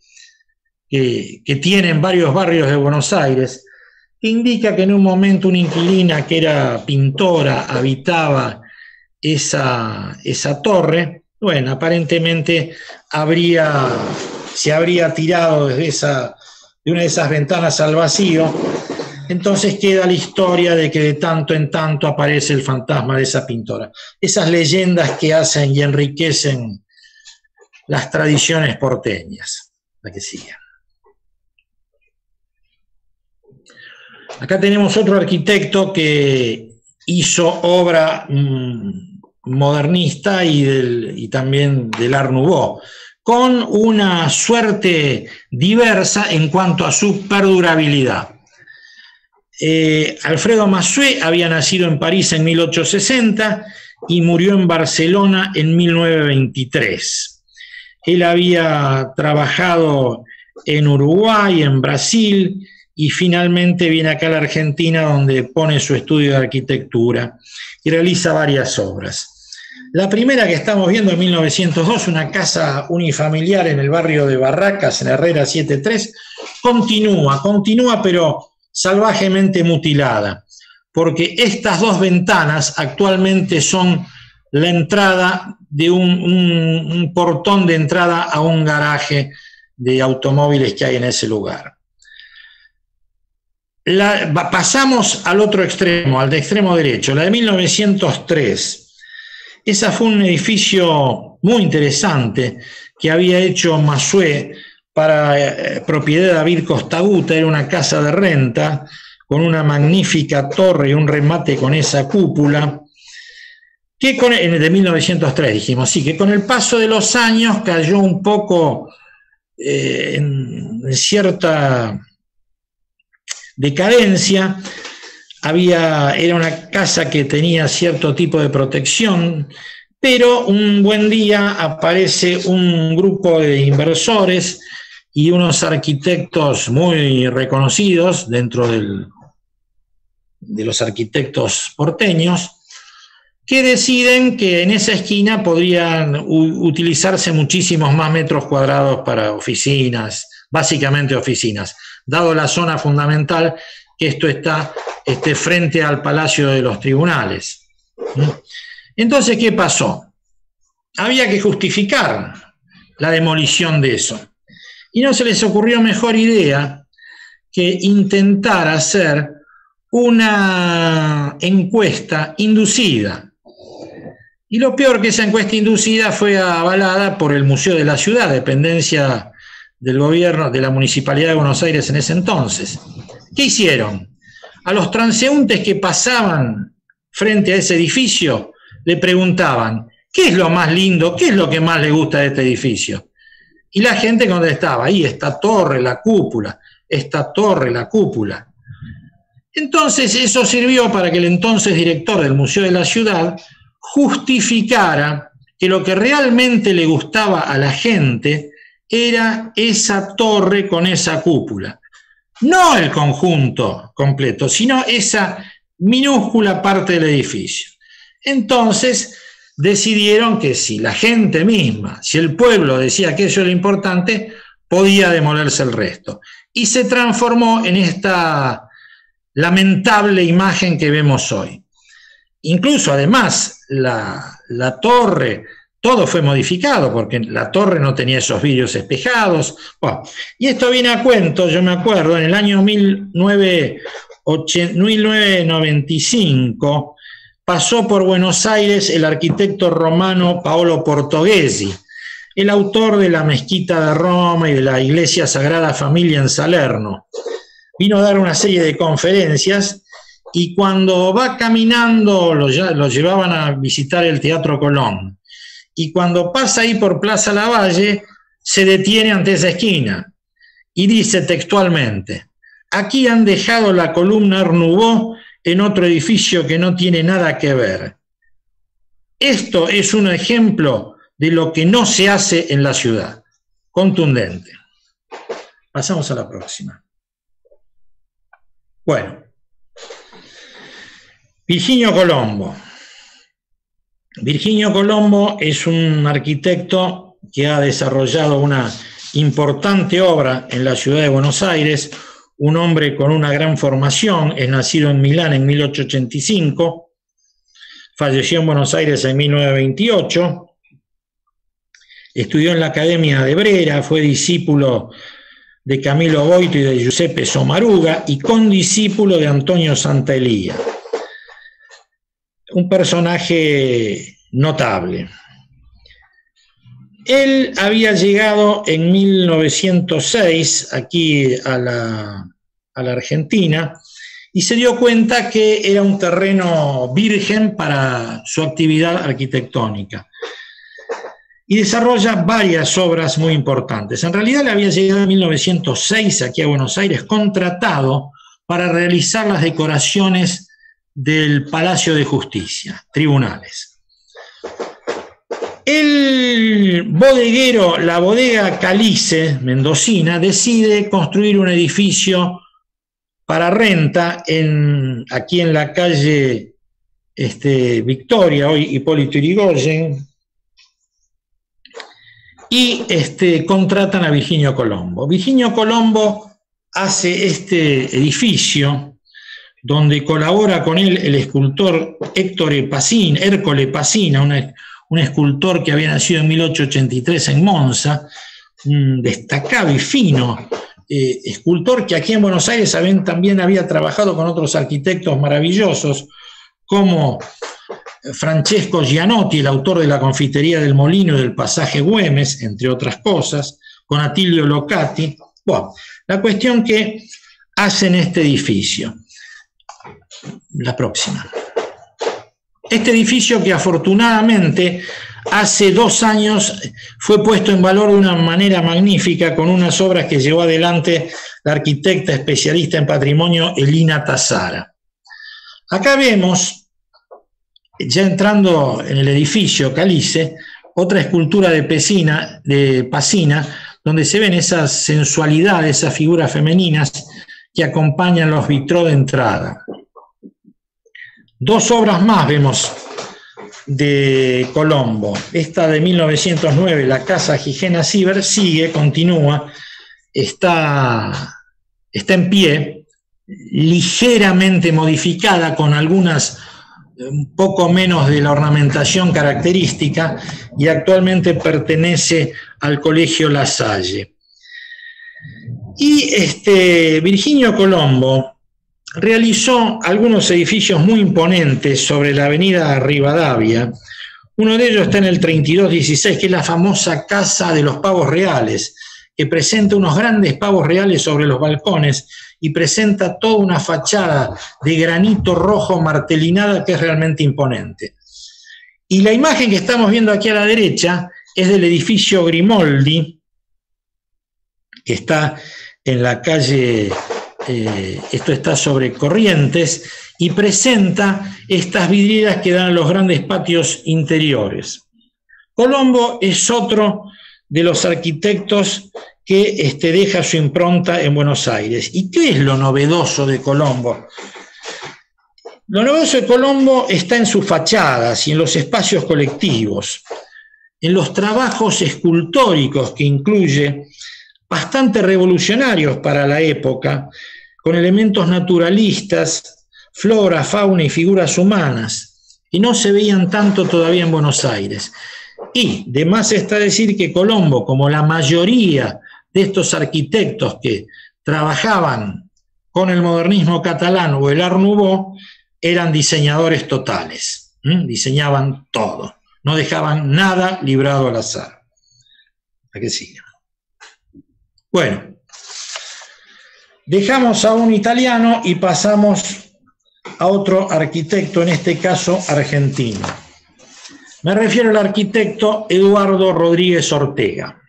que, tienen varios barrios de Buenos Aires, indica que en un momento una inquilina que era pintora habitaba esa, esa torre, bueno, aparentemente habría, se habría tirado desde esa, de una de esas ventanas al vacío entonces queda la historia de que de tanto en tanto aparece el fantasma de esa pintora. Esas leyendas que hacen y enriquecen las tradiciones porteñas. La que sigue. Acá tenemos otro arquitecto que hizo obra mm, modernista y, también del Art Nouveau, con una suerte diversa en cuanto a su perdurabilidad. Eh, Alfredo Massué había nacido en París en 1860 y murió en Barcelona en 1923. Él había trabajado en Uruguay, en Brasil y finalmente viene acá a la Argentina donde pone su estudio de arquitectura y realiza varias obras. La primera que estamos viendo en 1902, una casa unifamiliar en el barrio de Barracas, en Herrera 73, continúa, continúa, pero salvajemente mutilada, porque estas dos ventanas actualmente son la entrada de un, portón de entrada a un garaje de automóviles que hay en ese lugar. Pasamos al otro extremo, al de extremo derecho, la de 1903. Esa fue un edificio muy interesante que había hecho Masué para eh, propiedad de David Costaguta, era una casa de renta con una magnífica torre y un remate con esa cúpula, que con, de 1903 dijimos, sí, que con el paso de los años cayó un poco eh, en, cierta decadencia, había, era una casa que tenía cierto tipo de protección, pero un buen día aparece un grupo de inversores y unos arquitectos muy reconocidos dentro del, de los arquitectos porteños, que deciden que en esa esquina podrían utilizarse muchísimos más metros cuadrados para oficinas, básicamente oficinas, dado la zona fundamental que esto está este, frente al Palacio de los Tribunales. Entonces, ¿qué pasó? Había que justificar la demolición de eso y no se les ocurrió mejor idea que intentar hacer una encuesta inducida. Y lo peor que esa encuesta inducida fue avalada por el Museo de la Ciudad, dependencia del gobierno de la Municipalidad de Buenos Aires en ese entonces. ¿Qué hicieron? A los transeúntes que pasaban frente a ese edificio le preguntaban, ¿qué es lo más lindo? ¿Qué es lo que más le gusta de este edificio? Y la gente contestaba, ahí, esta torre, la cúpula, esta torre, la cúpula. Entonces eso sirvió para que el entonces director del Museo de la Ciudad justificara que lo que realmente le gustaba a la gente era esa torre con esa cúpula. No el conjunto completo, sino esa minúscula parte del edificio. Entonces, decidieron que si la gente misma, si el pueblo decía que eso era importante, podía demolerse el resto. Y se transformó en esta lamentable imagen que vemos hoy. Incluso, además, la, torre, todo fue modificado porque la torre no tenía esos vidrios espejados. y esto viene a cuento, yo me acuerdo, en el año 1995 pasó por Buenos Aires el arquitecto romano Paolo Portoghesi, el autor de la mezquita de Roma y de la iglesia Sagrada Familia en Salerno. Vino a dar una serie de conferencias y cuando va caminando lo, llevaban a visitar el Teatro Colón. Y cuando pasa ahí por Plaza Lavalle, se detiene ante esa esquina y dice textualmente, aquí han dejado la columna Arnubó en otro edificio que no tiene nada que ver. Esto es un ejemplo de lo que no se hace en la ciudad. Contundente. Pasamos a la próxima. Bueno, Virginio Colombo. Virginio Colombo es un arquitecto que ha desarrollado una importante obra en la ciudad de Buenos Aires, un hombre con una gran formación, es nacido en Milán en 1885, falleció en Buenos Aires en 1928, Estudió en la Academia de Brera, fue discípulo de Camilo Boito y de Giuseppe Somaruga y condiscípulo de Antonio Santaelía. Un personaje notable. Él había llegado en 1906 aquí a la, Argentina y se dio cuenta que era un terreno virgen para su actividad arquitectónica y desarrolla varias obras muy importantes. En realidad le había llegado en 1906 aquí a Buenos Aires contratado para realizar las decoraciones del Palacio de Justicia, tribunales. El bodeguero, la bodega Calice, mendocina, decide construir un edificio para renta en, aquí en la calle este, Victoria, hoy Hipólito Yrigoyen, y este, contratan a Virginio Colombo. Virginio Colombo hace este edificio donde colabora con él el escultor Héctor Epacín, Hércole Pacina, un escultor que había nacido en 1883 en Monza, un destacado y fino eh, escultor que aquí en Buenos Aires también había trabajado con otros arquitectos maravillosos, como Francesco Gianotti, el autor de la confitería del Molino y del pasaje Güemes, entre otras cosas, con Atilio Locati. Bueno, la cuestión que hacen este edificio. La próxima. Este edificio que afortunadamente hace dos años fue puesto en valor de una manera magnífica con unas obras que llevó adelante la arquitecta especialista en patrimonio Elina Tazara. Acá vemos ya entrando en el edificio Calice, otra escultura de, Pesina, de Pacina, donde se ven esas sensualidades, esas figuras femeninas que acompañan los vitró de entrada. Dos obras más vemos de Colombo. Esta de 1909, la Casa Gigena Ciber, sigue, continúa, está, está en pie, ligeramente modificada con algunas un poco menos de la ornamentación característica y actualmente pertenece al Colegio La Salle. Y este, Virginio Colombo realizó algunos edificios muy imponentes sobre la avenida Rivadavia. Uno de ellos está en el 3216, que es la famosa Casa de los Pavos Reales, que presenta unos grandes pavos reales sobre los balcones y presenta toda una fachada de granito rojo martelinada que es realmente imponente. Y la imagen que estamos viendo aquí a la derecha es del edificio Grimoldi, que está en la calle, eh, esto está sobre Corrientes, y presenta estas vidrieras que dan a los grandes patios interiores. Colombo es otro de los arquitectos que este, deja su impronta en Buenos Aires. ¿Y qué es lo novedoso de Colombo? Lo novedoso de Colombo está en sus fachadas y en los espacios colectivos, en los trabajos escultóricos que incluye bastante revolucionarios para la época, con elementos naturalistas, flora, fauna y figuras humanas, y no se veían tanto todavía en Buenos Aires. Y de más está decir que Colombo, como la mayoría de estos arquitectos que trabajaban con el modernismo catalán o el Art Nouveau, eran diseñadores totales, diseñaban todo, no dejaban nada librado al azar. ¿A qué sigue? Bueno, dejamos a un italiano y pasamos a otro arquitecto, en este caso argentino. Me refiero al arquitecto Eduardo Rodríguez Ortega.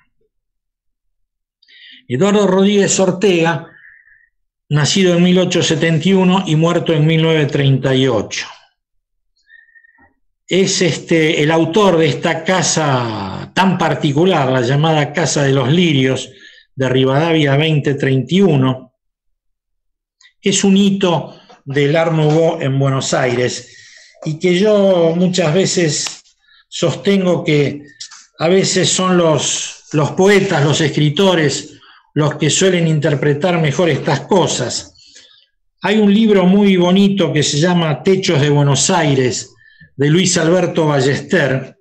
Eduardo Rodríguez Ortega, nacido en 1871 y muerto en 1938. Es este, el autor de esta casa tan particular, la llamada Casa de los Lirios, de Rivadavia 2031. Es un hito del Art Nouveau en Buenos Aires y que yo muchas veces sostengo que a veces son los, los poetas, los escritores, los que suelen interpretar mejor estas cosas. Hay un libro muy bonito que se llama Techos de Buenos Aires, de Luis Alberto Ballester,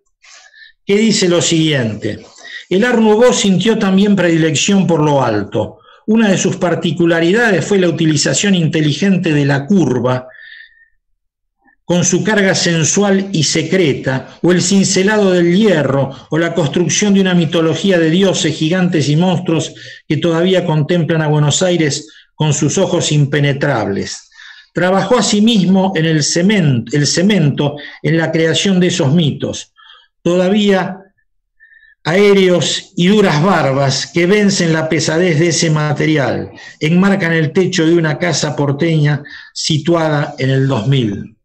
que dice lo siguiente. El Art Nouveau sintió también predilección por lo alto. Una de sus particularidades fue la utilización inteligente de la curva, con su carga sensual y secreta, o el cincelado del hierro, o la construcción de una mitología de dioses, gigantes y monstruos que todavía contemplan a Buenos Aires con sus ojos impenetrables. Trabajó asimismo en el cemento, en la creación de esos mitos, todavía aéreos y duras barbas que vencen la pesadez de ese material, enmarcan el techo de una casa porteña situada en el 2000.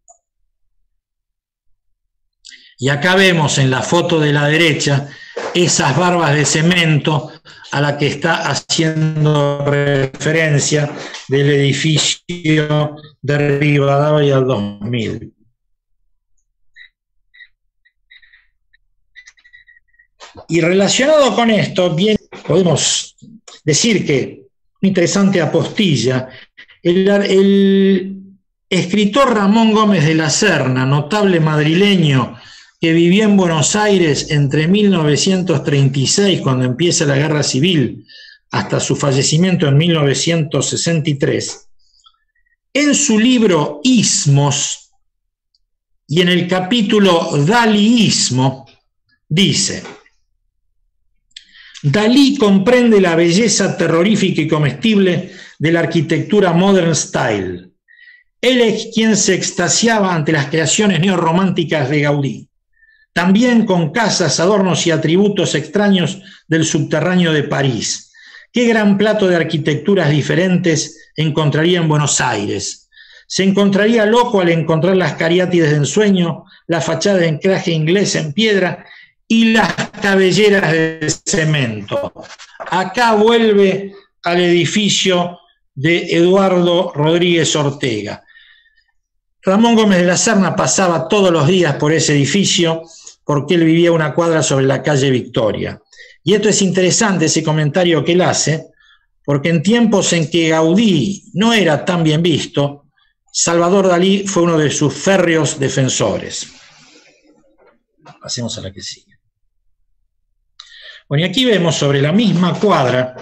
Y acá vemos en la foto de la derecha esas barbas de cemento a la que está haciendo referencia del edificio de Rivadavia 2000. Y relacionado con esto, bien, podemos decir que, interesante apostilla, el, escritor Ramón Gómez de la Serna, notable madrileño, que vivía en Buenos Aires entre 1936, cuando empieza la guerra civil, hasta su fallecimiento en 1963, en su libro Ismos y en el capítulo Daliismo, dice, Dalí comprende la belleza terrorífica y comestible de la arquitectura modern style. Él es quien se extasiaba ante las creaciones neorrománticas de Gaudí también con casas, adornos y atributos extraños del subterráneo de París. Qué gran plato de arquitecturas diferentes encontraría en Buenos Aires. Se encontraría loco al encontrar las cariátides de ensueño, la fachada de encraje inglés en piedra y las cabelleras de cemento. Acá vuelve al edificio de Eduardo Rodríguez Ortega. Ramón Gómez de la Serna pasaba todos los días por ese edificio porque él vivía una cuadra sobre la calle Victoria. Y esto es interesante, ese comentario que él hace, porque en tiempos en que Gaudí no era tan bien visto, Salvador Dalí fue uno de sus férreos defensores. Pasemos a la que sigue. Bueno, y aquí vemos sobre la misma cuadra,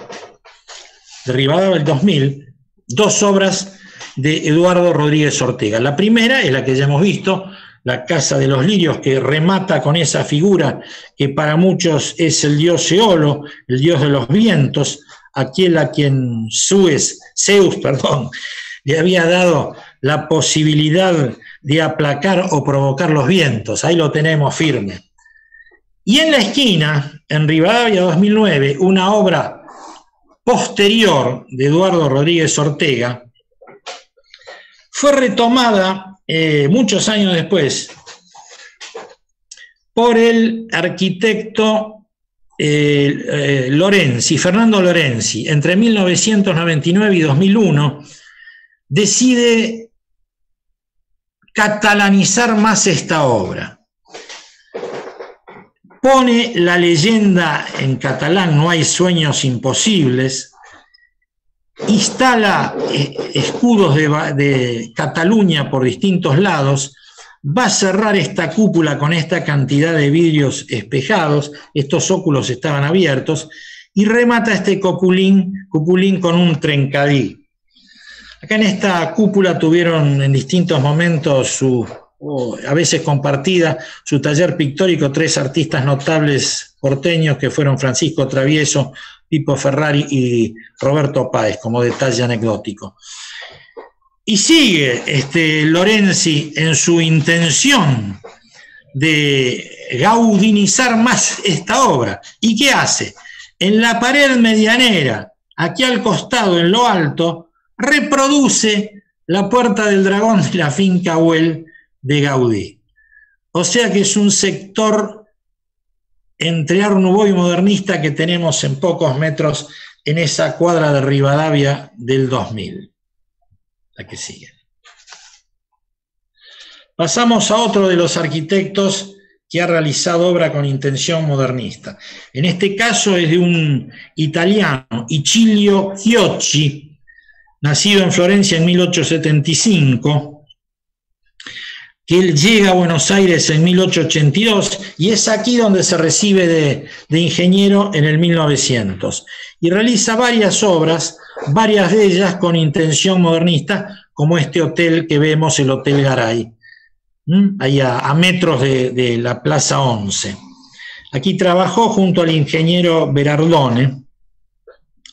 derribada del 2000, dos obras de Eduardo Rodríguez Ortega. La primera es la que ya hemos visto, la Casa de los Lirios, que remata con esa figura que para muchos es el dios Eolo, el dios de los vientos, aquel a quien Zeus, Zeus perdón, le había dado la posibilidad de aplacar o provocar los vientos. Ahí lo tenemos firme. Y en la esquina, en Rivadavia 2009, una obra posterior de Eduardo Rodríguez Ortega, fue retomada eh, muchos años después, por el arquitecto eh, eh, Lorenzi, Fernando Lorenzi, entre 1999 y 2001, decide catalanizar más esta obra. Pone la leyenda en catalán, no hay sueños imposibles, instala eh, escudos de, Cataluña por distintos lados, va a cerrar esta cúpula con esta cantidad de vidrios espejados, estos óculos estaban abiertos, y remata este cupulín, cupulín con un trencadí. Acá en esta cúpula tuvieron en distintos momentos a veces compartida, su taller pictórico tres artistas notables porteños que fueron Francisco Travieso, Pipo Ferrari y Roberto Páez, como detalle anecdótico. Y sigue este, Lorenzi en su intención de gaudinizar más esta obra. ¿Y qué hace? En la pared medianera, aquí al costado, en lo alto, reproduce la puerta del dragón de la finca Huel de Gaudí. O sea que es un sector entre Art y modernista que tenemos en pocos metros en esa cuadra de Rivadavia del 2000. La que sigue. Pasamos a otro de los arquitectos que ha realizado obra con intención modernista. En este caso es de un italiano, Icilio Chiocci, nacido en Florencia en 1875, que él llega a Buenos Aires en 1882 y es aquí donde se recibe de, de ingeniero en el 1900 y realiza varias obras, varias de ellas con intención modernista, como este hotel que vemos, el Hotel Garay ahí a, metros de, la Plaza 11. Aquí trabajó junto al ingeniero Berardone.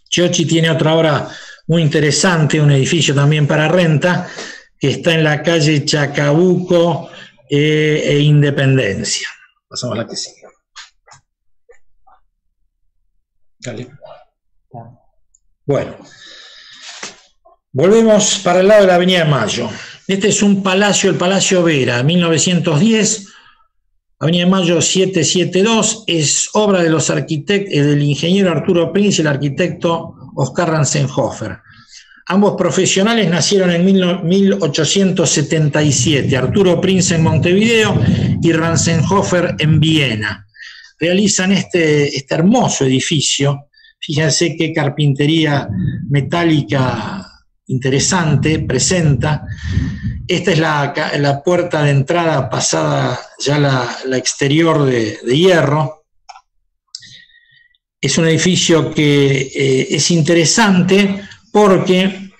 Chiochi tiene otra obra muy interesante, un edificio también para renta, que está en la calle Chacabuco eh, e Independencia. Pasamos a la que sigue. Dale. Bueno, volvemos para el lado de la Avenida de Mayo. Este es un palacio, el Palacio Vera, 1910, Avenida Mayo 772, es obra de los arquitectos, eh, del ingeniero Arturo Prince y el arquitecto Oscar Ransenhofer. Ambos profesionales nacieron en 1877, Arturo Prince en Montevideo y Ransenhofer en Viena. Realizan este, este hermoso edificio, fíjense qué carpintería metálica interesante, presenta. Esta es la, puerta de entrada pasada ya la, exterior de, hierro. Es un edificio que eh, es interesante porque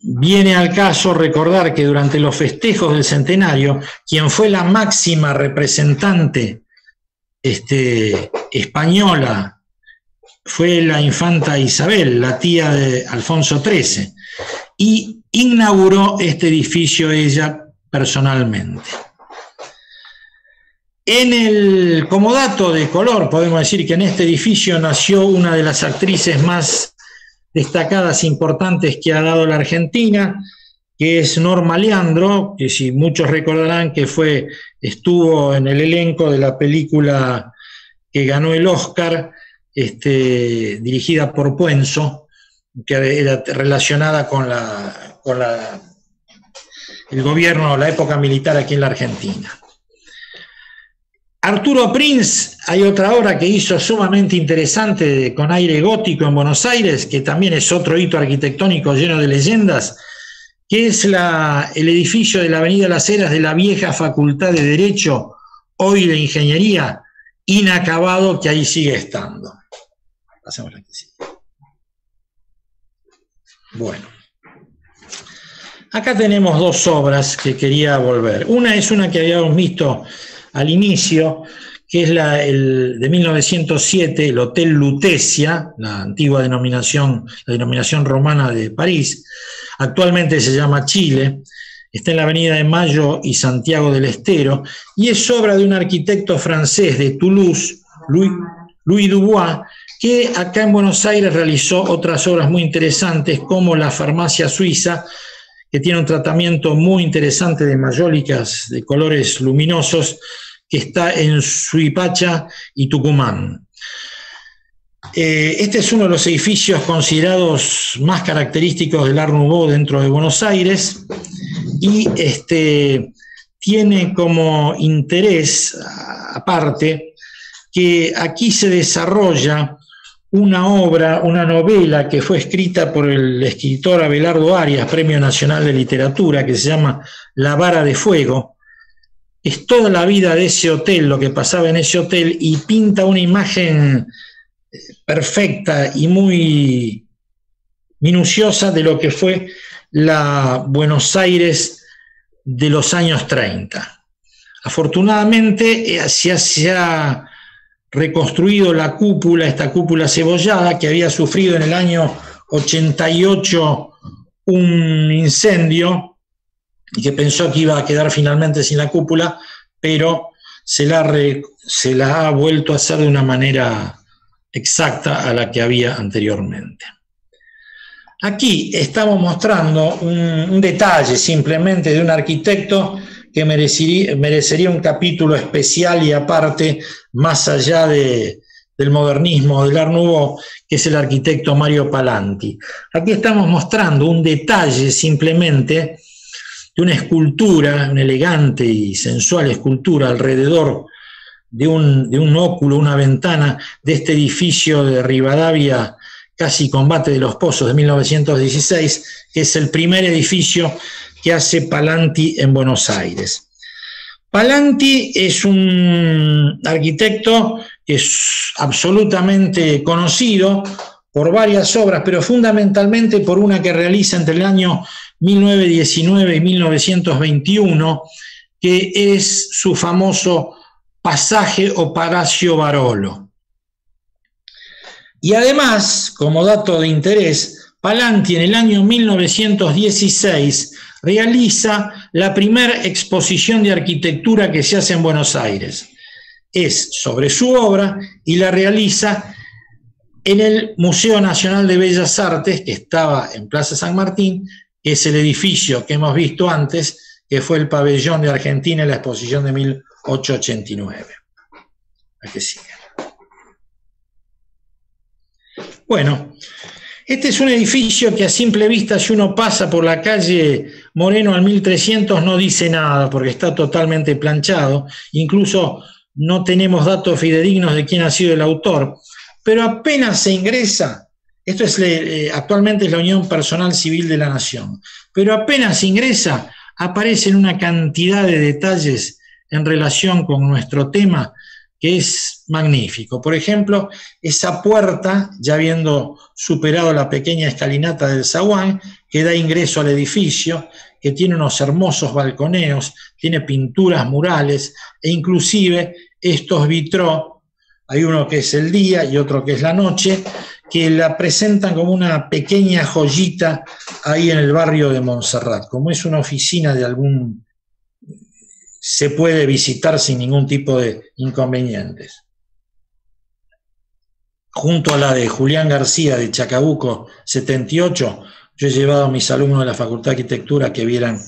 viene al caso recordar que durante los festejos del centenario, quien fue la máxima representante este, española fue la infanta Isabel, la tía de Alfonso XIII y inauguró este edificio ella personalmente. En el comodato de color, podemos decir que en este edificio nació una de las actrices más destacadas, importantes que ha dado la Argentina, que es Norma Leandro, que si muchos recordarán que fue, estuvo en el elenco de la película que ganó el Oscar, este, dirigida por Puenzo, que era relacionada con, la, con la, el gobierno, la época militar aquí en la Argentina. Arturo Prince, hay otra obra que hizo sumamente interesante con aire gótico en Buenos Aires, que también es otro hito arquitectónico lleno de leyendas, que es el edificio de la Avenida Las Heras de la vieja Facultad de Derecho, hoy de Ingeniería, inacabado, que ahí sigue estando. Pasemos la que bueno, acá tenemos dos obras que quería volver. Una es una que habíamos visto al inicio, que es la de 1907, el Hotel Lutecia, la antigua denominación, la denominación romana de París. Actualmente se llama Chile. Está en la Avenida de Mayo y Santiago del Estero y es obra de un arquitecto francés de Toulouse, Louis, Louis Dubois, que acá en Buenos Aires realizó otras obras muy interesantes como la farmacia suiza, que tiene un tratamiento muy interesante de mayólicas de colores luminosos, que está en Suipacha y Tucumán. Eh, este es uno de los edificios considerados más característicos del Art Nouveau dentro de Buenos Aires y este, tiene como interés aparte que aquí se desarrolla una obra, una novela que fue escrita por el escritor Abelardo Arias, Premio Nacional de Literatura, que se llama La vara de fuego. Es toda la vida de ese hotel, lo que pasaba en ese hotel, y pinta una imagen perfecta y muy minuciosa de lo que fue la Buenos Aires de los años 30. Afortunadamente eh, se ha reconstruido la cúpula, esta cúpula cebollada que había sufrido en el año 88 un incendio y que pensó que iba a quedar finalmente sin la cúpula, pero se la, se la ha vuelto a hacer de una manera exacta a la que había anteriormente. Aquí estamos mostrando un, detalle simplemente de un arquitecto que merecería, un capítulo especial y aparte, más allá de, del modernismo, del Art que es el arquitecto Mario Palanti. Aquí estamos mostrando un detalle simplemente de una escultura, una elegante y sensual escultura alrededor de un, de un óculo, una ventana de este edificio de Rivadavia, casi combate de los pozos de 1916, que es el primer edificio que hace Palanti en Buenos Aires. Palanti es un arquitecto que es absolutamente conocido por varias obras, pero fundamentalmente por una que realiza entre el año 1919 y 1921, que es su famoso pasaje o Palacio Barolo. Y además, como dato de interés, Palanti en el año 1916 realiza la primera exposición de arquitectura que se hace en Buenos Aires. Es sobre su obra y la realiza en el Museo Nacional de Bellas Artes, que estaba en Plaza San Martín, es el edificio que hemos visto antes, que fue el pabellón de Argentina en la exposición de 1889. A que siga. Bueno, este es un edificio que a simple vista, si uno pasa por la calle Moreno al 1300, no dice nada porque está totalmente planchado. Incluso no tenemos datos fidedignos de quién ha sido el autor. Pero apenas se ingresa, esto es eh, actualmente es la Unión Personal Civil de la Nación, pero apenas se ingresa, aparecen una cantidad de detalles en relación con nuestro tema que es magnífico. Por ejemplo, esa puerta, ya habiendo superado la pequeña escalinata del zaguán, que da ingreso al edificio, que tiene unos hermosos balconeos, tiene pinturas murales e inclusive estos vitró, hay uno que es el día y otro que es la noche, que la presentan como una pequeña joyita ahí en el barrio de Montserrat, como es una oficina de algún se puede visitar sin ningún tipo de inconvenientes. Junto a la de Julián García de Chacabuco 78, yo he llevado a mis alumnos de la Facultad de Arquitectura que vieran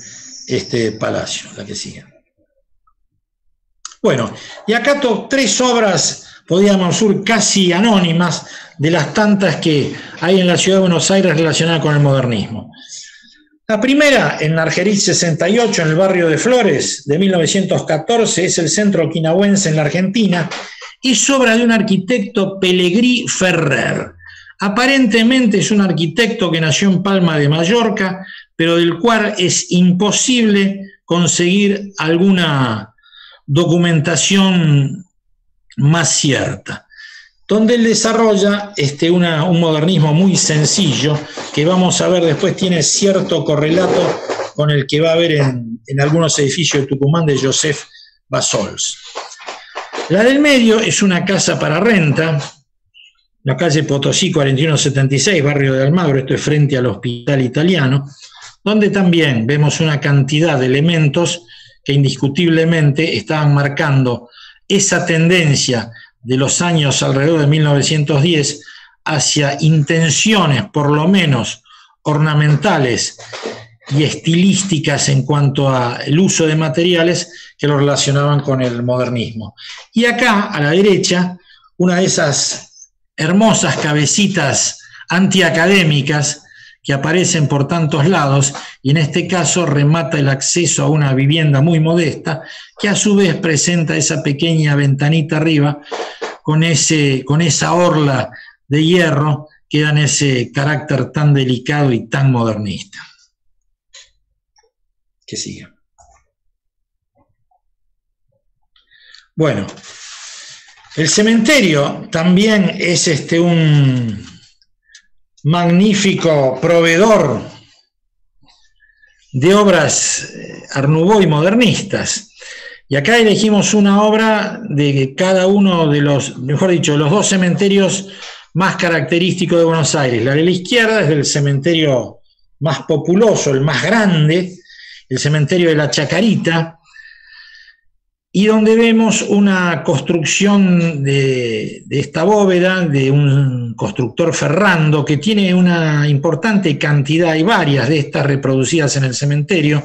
este palacio, la que sigue. Bueno, y acá tres obras, podríamos decir, casi anónimas de las tantas que hay en la ciudad de Buenos Aires relacionadas con el modernismo. La primera, en Argerich 68, en el barrio de Flores, de 1914, es el centro quinahuense en la Argentina, es obra de un arquitecto Pellegrí Ferrer. Aparentemente es un arquitecto que nació en Palma de Mallorca, pero del cual es imposible conseguir alguna documentación más cierta donde él desarrolla este, un modernismo muy sencillo, que vamos a ver después tiene cierto correlato con el que va a haber en, en algunos edificios de Tucumán de Joseph Basols. La del medio es una casa para renta, la calle Potosí 4176, barrio de Almagro, esto es frente al hospital italiano, donde también vemos una cantidad de elementos que indiscutiblemente estaban marcando esa tendencia de los años alrededor de 1910 hacia intenciones, por lo menos ornamentales y estilísticas en cuanto al uso de materiales que lo relacionaban con el modernismo. Y acá, a la derecha, una de esas hermosas cabecitas antiacadémicas que aparecen por tantos lados y en este caso remata el acceso a una vivienda muy modesta que a su vez presenta esa pequeña ventanita arriba con, ese, con esa orla de hierro que dan ese carácter tan delicado y tan modernista. Que siga. Bueno, el cementerio también es este, un magnífico proveedor de obras eh, Art y modernistas. Y acá elegimos una obra de cada uno de los, mejor dicho, los dos cementerios más característicos de Buenos Aires. La de la izquierda es del cementerio más populoso, el más grande, el cementerio de la Chacarita, y donde vemos una construcción de, esta bóveda de un constructor Ferrando que tiene una importante cantidad y varias de estas reproducidas en el cementerio.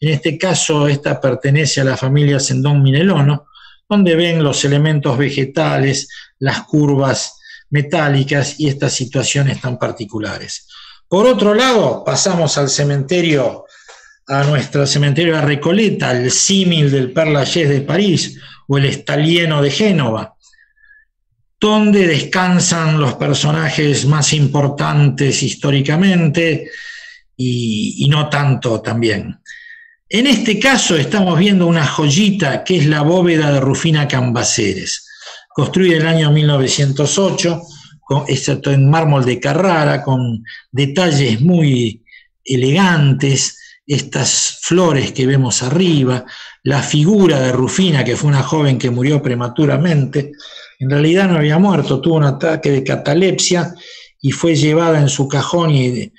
En este caso, esta pertenece a la familia Sendón Minelono, donde ven los elementos vegetales, las curvas metálicas y estas situaciones tan particulares. Por otro lado, pasamos al cementerio a nuestro cementerio de Recoleta, el símil del Père de París o el Estalieno de Génova, donde descansan los personajes más importantes históricamente y, y no tanto también. En este caso estamos viendo una joyita que es la bóveda de Rufina Cambaceres, construida en el año 1908, con, en mármol de Carrara, con detalles muy elegantes, estas flores que vemos arriba, la figura de Rufina, que fue una joven que murió prematuramente, en realidad no había muerto, tuvo un ataque de catalepsia y fue llevada en su cajón y,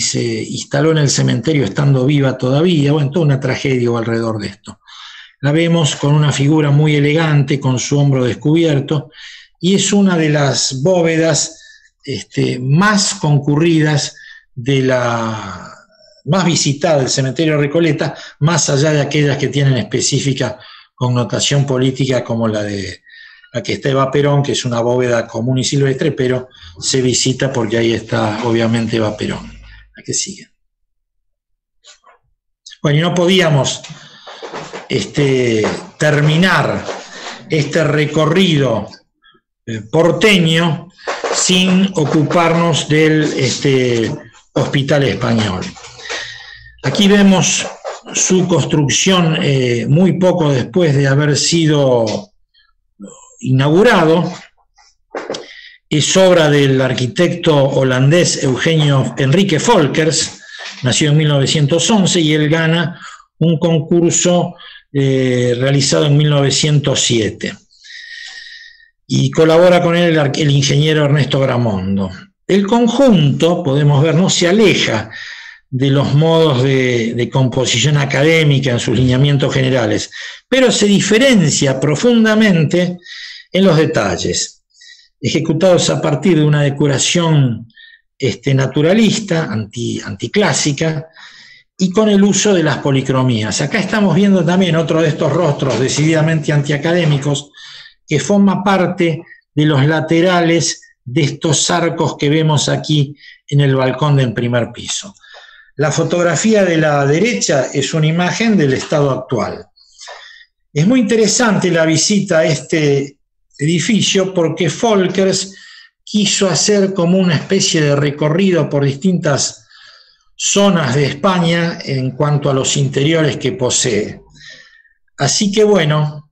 se instaló en el cementerio estando viva todavía, bueno, toda una tragedia alrededor de esto. La vemos con una figura muy elegante, con su hombro descubierto, y es una de las bóvedas este, más concurridas de la más visitada del cementerio Recoleta, más allá de aquellas que tienen específica connotación política como la de la que está Eva Perón, que es una bóveda común y silvestre, pero se visita porque ahí está obviamente Eva Perón. La que sigue. Bueno, y no podíamos este, terminar este recorrido eh, porteño sin ocuparnos del este, hospital español. Aquí vemos su construcción eh, muy poco después de haber sido inaugurado. Es obra del arquitecto holandés Eugenio Enrique Volkers, nació en 1911 y él gana un concurso eh, realizado en 1907. Y colabora con él el, el ingeniero Ernesto Gramondo. El conjunto, podemos ver, no se aleja de los modos de, composición académica en sus lineamientos generales, pero se diferencia profundamente en los detalles, ejecutados a partir de una decoración este, naturalista, anti, anticlásica, y con el uso de las policromías. Acá estamos viendo también otro de estos rostros decididamente antiacadémicos, que forma parte de los laterales de estos arcos que vemos aquí en el balcón del primer piso. La fotografía de la derecha es una imagen del estado actual. Es muy interesante la visita a este edificio porque Folkers quiso hacer como una especie de recorrido por distintas zonas de España en cuanto a los interiores que posee. Así que bueno,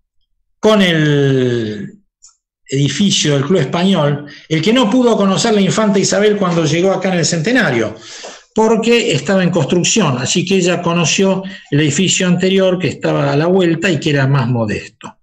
con el edificio del Club Español, el que no pudo conocer la infanta Isabel cuando llegó acá en el centenario, porque estaba en construcción, así que ella conoció el edificio anterior que estaba a la vuelta y que era más modesto.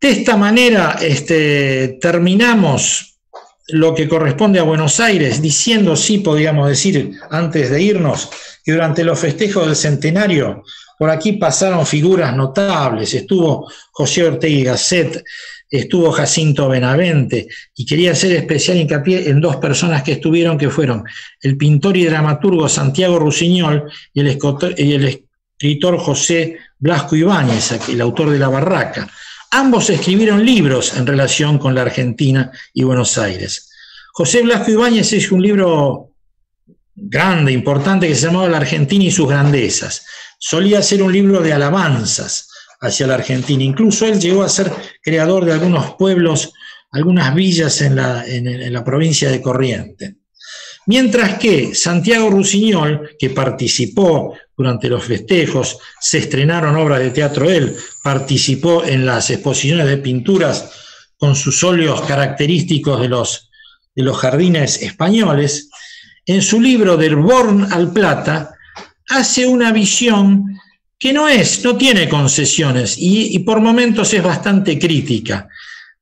De esta manera este, terminamos lo que corresponde a Buenos Aires, diciendo, sí, podríamos decir, antes de irnos, que durante los festejos del centenario, por aquí pasaron figuras notables, estuvo José Ortega y Gasset, estuvo Jacinto Benavente, y quería hacer especial hincapié en dos personas que estuvieron, que fueron el pintor y dramaturgo Santiago Rusiñol y el, escritor José Blasco Ibáñez, el autor de La Barraca. Ambos escribieron libros en relación con la Argentina y Buenos Aires. José Blasco Ibáñez es un libro grande, importante, que se llamaba La Argentina y sus grandezas. Solía ser un libro de alabanzas hacia la Argentina. Incluso él llegó a ser creador de algunos pueblos, algunas villas en la, en la provincia de Corrientes. Mientras que Santiago Rusiñol, que participó durante los festejos, se estrenaron obras de teatro él, participó en las exposiciones de pinturas con sus óleos característicos de los, de los jardines españoles, en su libro Del Born al Plata, hace una visión que no es, no tiene concesiones y, por momentos es bastante crítica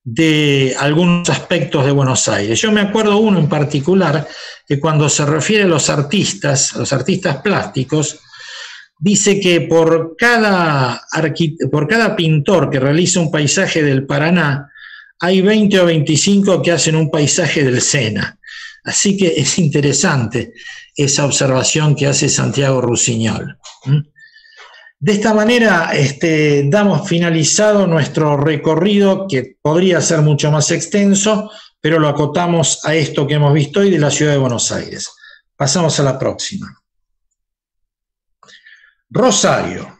de algunos aspectos de Buenos Aires. Yo me acuerdo uno en particular que cuando se refiere a los artistas, a los artistas plásticos, dice que por cada, por cada pintor que realiza un paisaje del Paraná, hay 20 o 25 que hacen un paisaje del Sena. Así que es interesante esa observación que hace Santiago Rusiñol. De esta manera este, damos finalizado nuestro recorrido, que podría ser mucho más extenso, pero lo acotamos a esto que hemos visto hoy de la ciudad de Buenos Aires. Pasamos a la próxima. Rosario.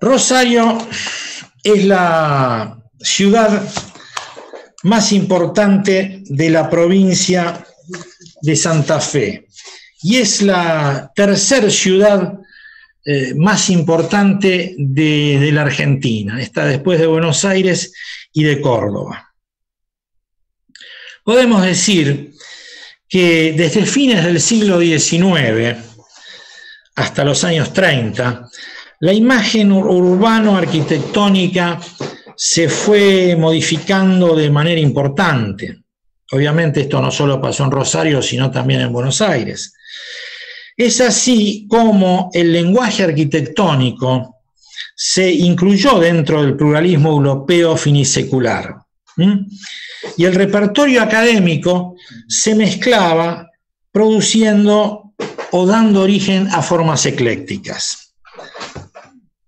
Rosario es la ciudad más importante de la provincia de Santa Fe y es la tercera ciudad eh, más importante de, la Argentina. Está después de Buenos Aires y de Córdoba. Podemos decir que desde fines del siglo XIX hasta los años 30, la imagen urbano-arquitectónica se fue modificando de manera importante. Obviamente esto no solo pasó en Rosario, sino también en Buenos Aires. Es así como el lenguaje arquitectónico se incluyó dentro del pluralismo europeo finisecular. Y el repertorio académico se mezclaba produciendo o dando origen a formas eclécticas.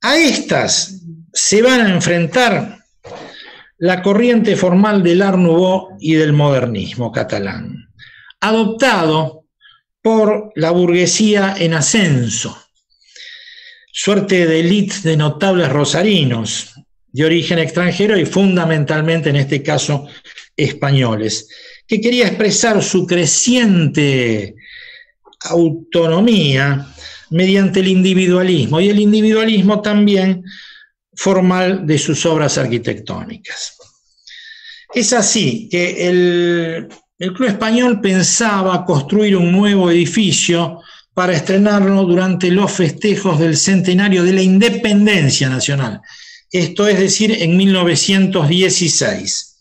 A estas se van a enfrentar la corriente formal del Art Nouveau y del modernismo catalán, adoptado por la burguesía en ascenso, suerte de élite de notables rosarinos de origen extranjero y fundamentalmente en este caso españoles, que quería expresar su creciente autonomía mediante el individualismo y el individualismo también formal de sus obras arquitectónicas. Es así que el, Club Español pensaba construir un nuevo edificio para estrenarlo durante los festejos del centenario de la independencia nacional, esto es decir, en 1916.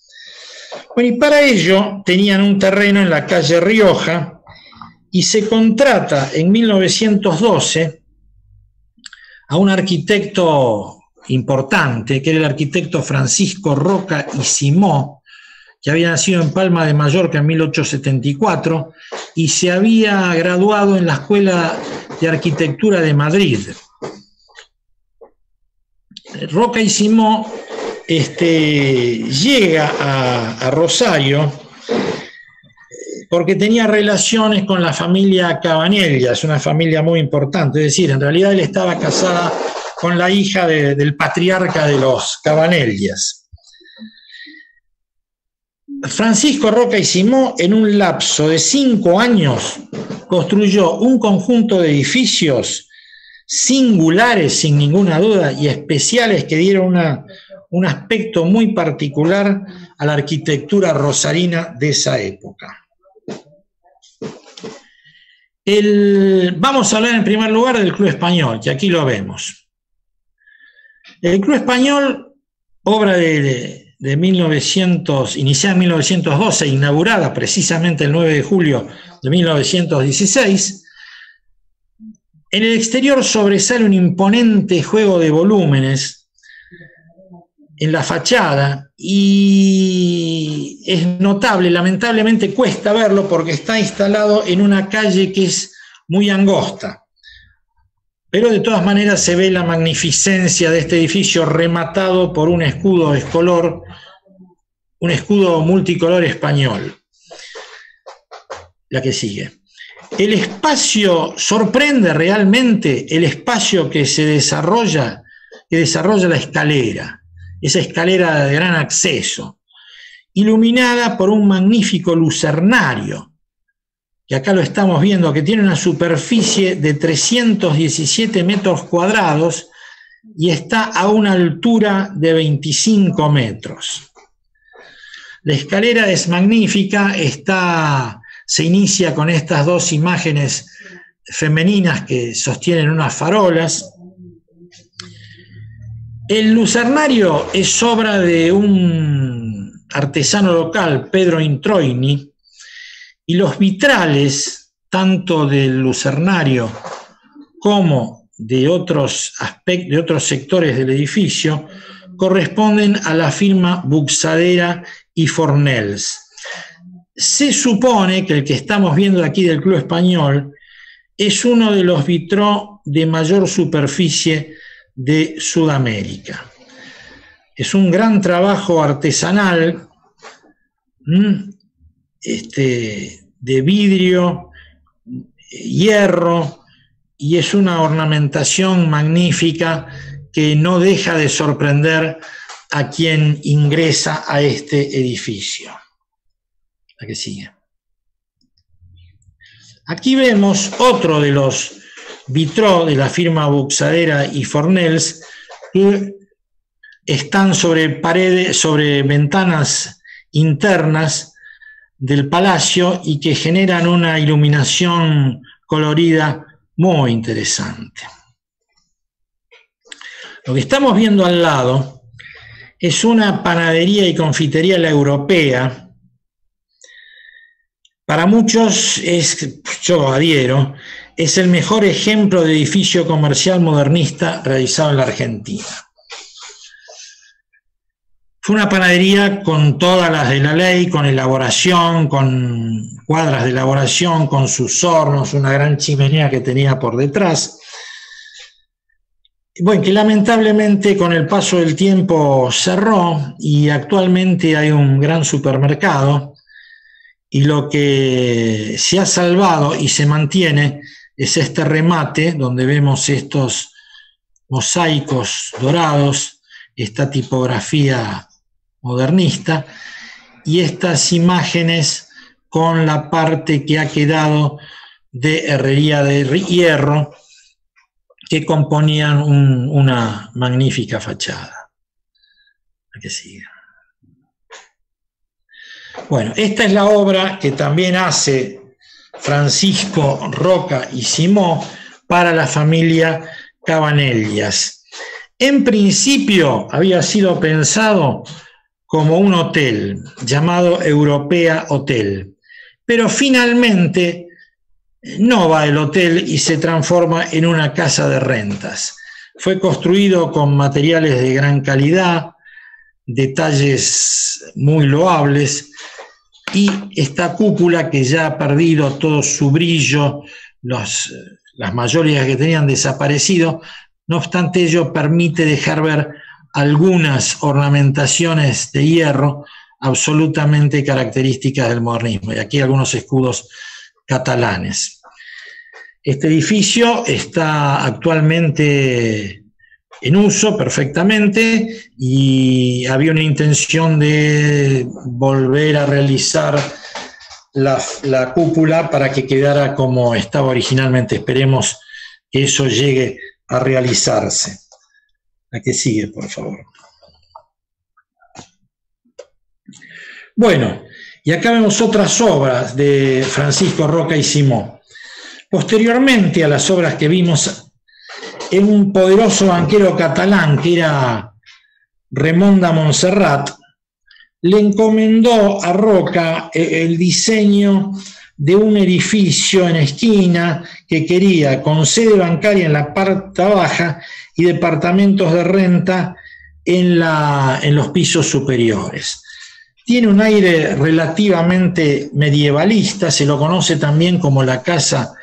Bueno, y para ello tenían un terreno en la calle Rioja y se contrata en 1912 a un arquitecto importante, que era el arquitecto Francisco Roca y Simó, que había nacido en Palma de Mallorca en 1874 y se había graduado en la Escuela de Arquitectura de Madrid. Roca y Simó este, llega a, Rosario porque tenía relaciones con la familia es una familia muy importante, es decir, en realidad él estaba casada con la hija del patriarca de los Cabanellas. Francisco Roca y Simó, en un lapso de cinco años, construyó un conjunto de edificios singulares, sin ninguna duda, y especiales que dieron un aspecto muy particular a la arquitectura rosarina de esa época. vamos a hablar en primer lugar del Club Español, que aquí lo vemos. El Club Español, obra de, 1900, iniciada en 1912, inaugurada precisamente el 9 de julio de 1916, en el exterior sobresale un imponente juego de volúmenes en la fachada y es notable, lamentablemente cuesta verlo porque está instalado en una calle que es muy angosta pero de todas maneras se ve la magnificencia de este edificio rematado por un escudo escolor, un escudo multicolor español. La que sigue. El espacio sorprende realmente el espacio que se desarrolla que desarrolla la escalera, esa escalera de gran acceso, iluminada por un magnífico lucernario, que acá lo estamos viendo, que tiene una superficie de 317 metros cuadrados y está a una altura de 25 metros. La escalera es magnífica, está, se inicia con estas dos imágenes femeninas que sostienen unas farolas. El lucernario es obra de un artesano local, Pedro Introini, y los vitrales, tanto del lucernario como de otros, de otros sectores del edificio, corresponden a la firma Buxadera y Fornells. Se supone que el que estamos viendo aquí del Club Español es uno de los vitró de mayor superficie de Sudamérica. Es un gran trabajo artesanal este, de vidrio, hierro, y es una ornamentación magnífica que no deja de sorprender a quien ingresa a este edificio. Sigue. Aquí vemos otro de los vitró de la firma Buxadera y Fornells que están sobre paredes, sobre ventanas internas del palacio y que generan una iluminación colorida muy interesante. Lo que estamos viendo al lado es una panadería y confitería la europea. Para muchos es, yo adhiero, es el mejor ejemplo de edificio comercial modernista realizado en la Argentina. Fue una panadería con todas las de la ley, con elaboración, con cuadras de elaboración, con sus hornos, una gran chimenea que tenía por detrás. Bueno, que lamentablemente con el paso del tiempo cerró y actualmente hay un gran supermercado y lo que se ha salvado y se mantiene es este remate donde vemos estos mosaicos dorados, esta tipografía modernista, y estas imágenes con la parte que ha quedado de herrería de hierro que componían una magnífica fachada. Que siga. Bueno, esta es la obra que también hace Francisco Roca y Simó para la familia Cabanellas. En principio había sido pensado como un hotel llamado Europea Hotel. Pero finalmente no va el hotel y se transforma en una casa de rentas. Fue construido con materiales de gran calidad, detalles muy loables y esta cúpula que ya ha perdido todo su brillo, las mayorías que tenían desaparecido, no obstante ello permite dejar ver algunas ornamentaciones de hierro absolutamente características del modernismo, y aquí algunos escudos catalanes. Este edificio está actualmente en uso perfectamente y había una intención de volver a realizar la, la, cúpula para que quedara como estaba originalmente. Esperemos que eso llegue a realizarse. Que sigue, por favor. Bueno, y acá vemos otras obras de Francisco Roca y Simón. Posteriormente a las obras que vimos en un poderoso banquero catalán que era Remonda Montserrat, le encomendó a Roca eh, el diseño de un edificio en esquina que quería con sede bancaria en la parte baja y departamentos de renta en, la, en los pisos superiores. Tiene un aire relativamente medievalista, se lo conoce también como la casa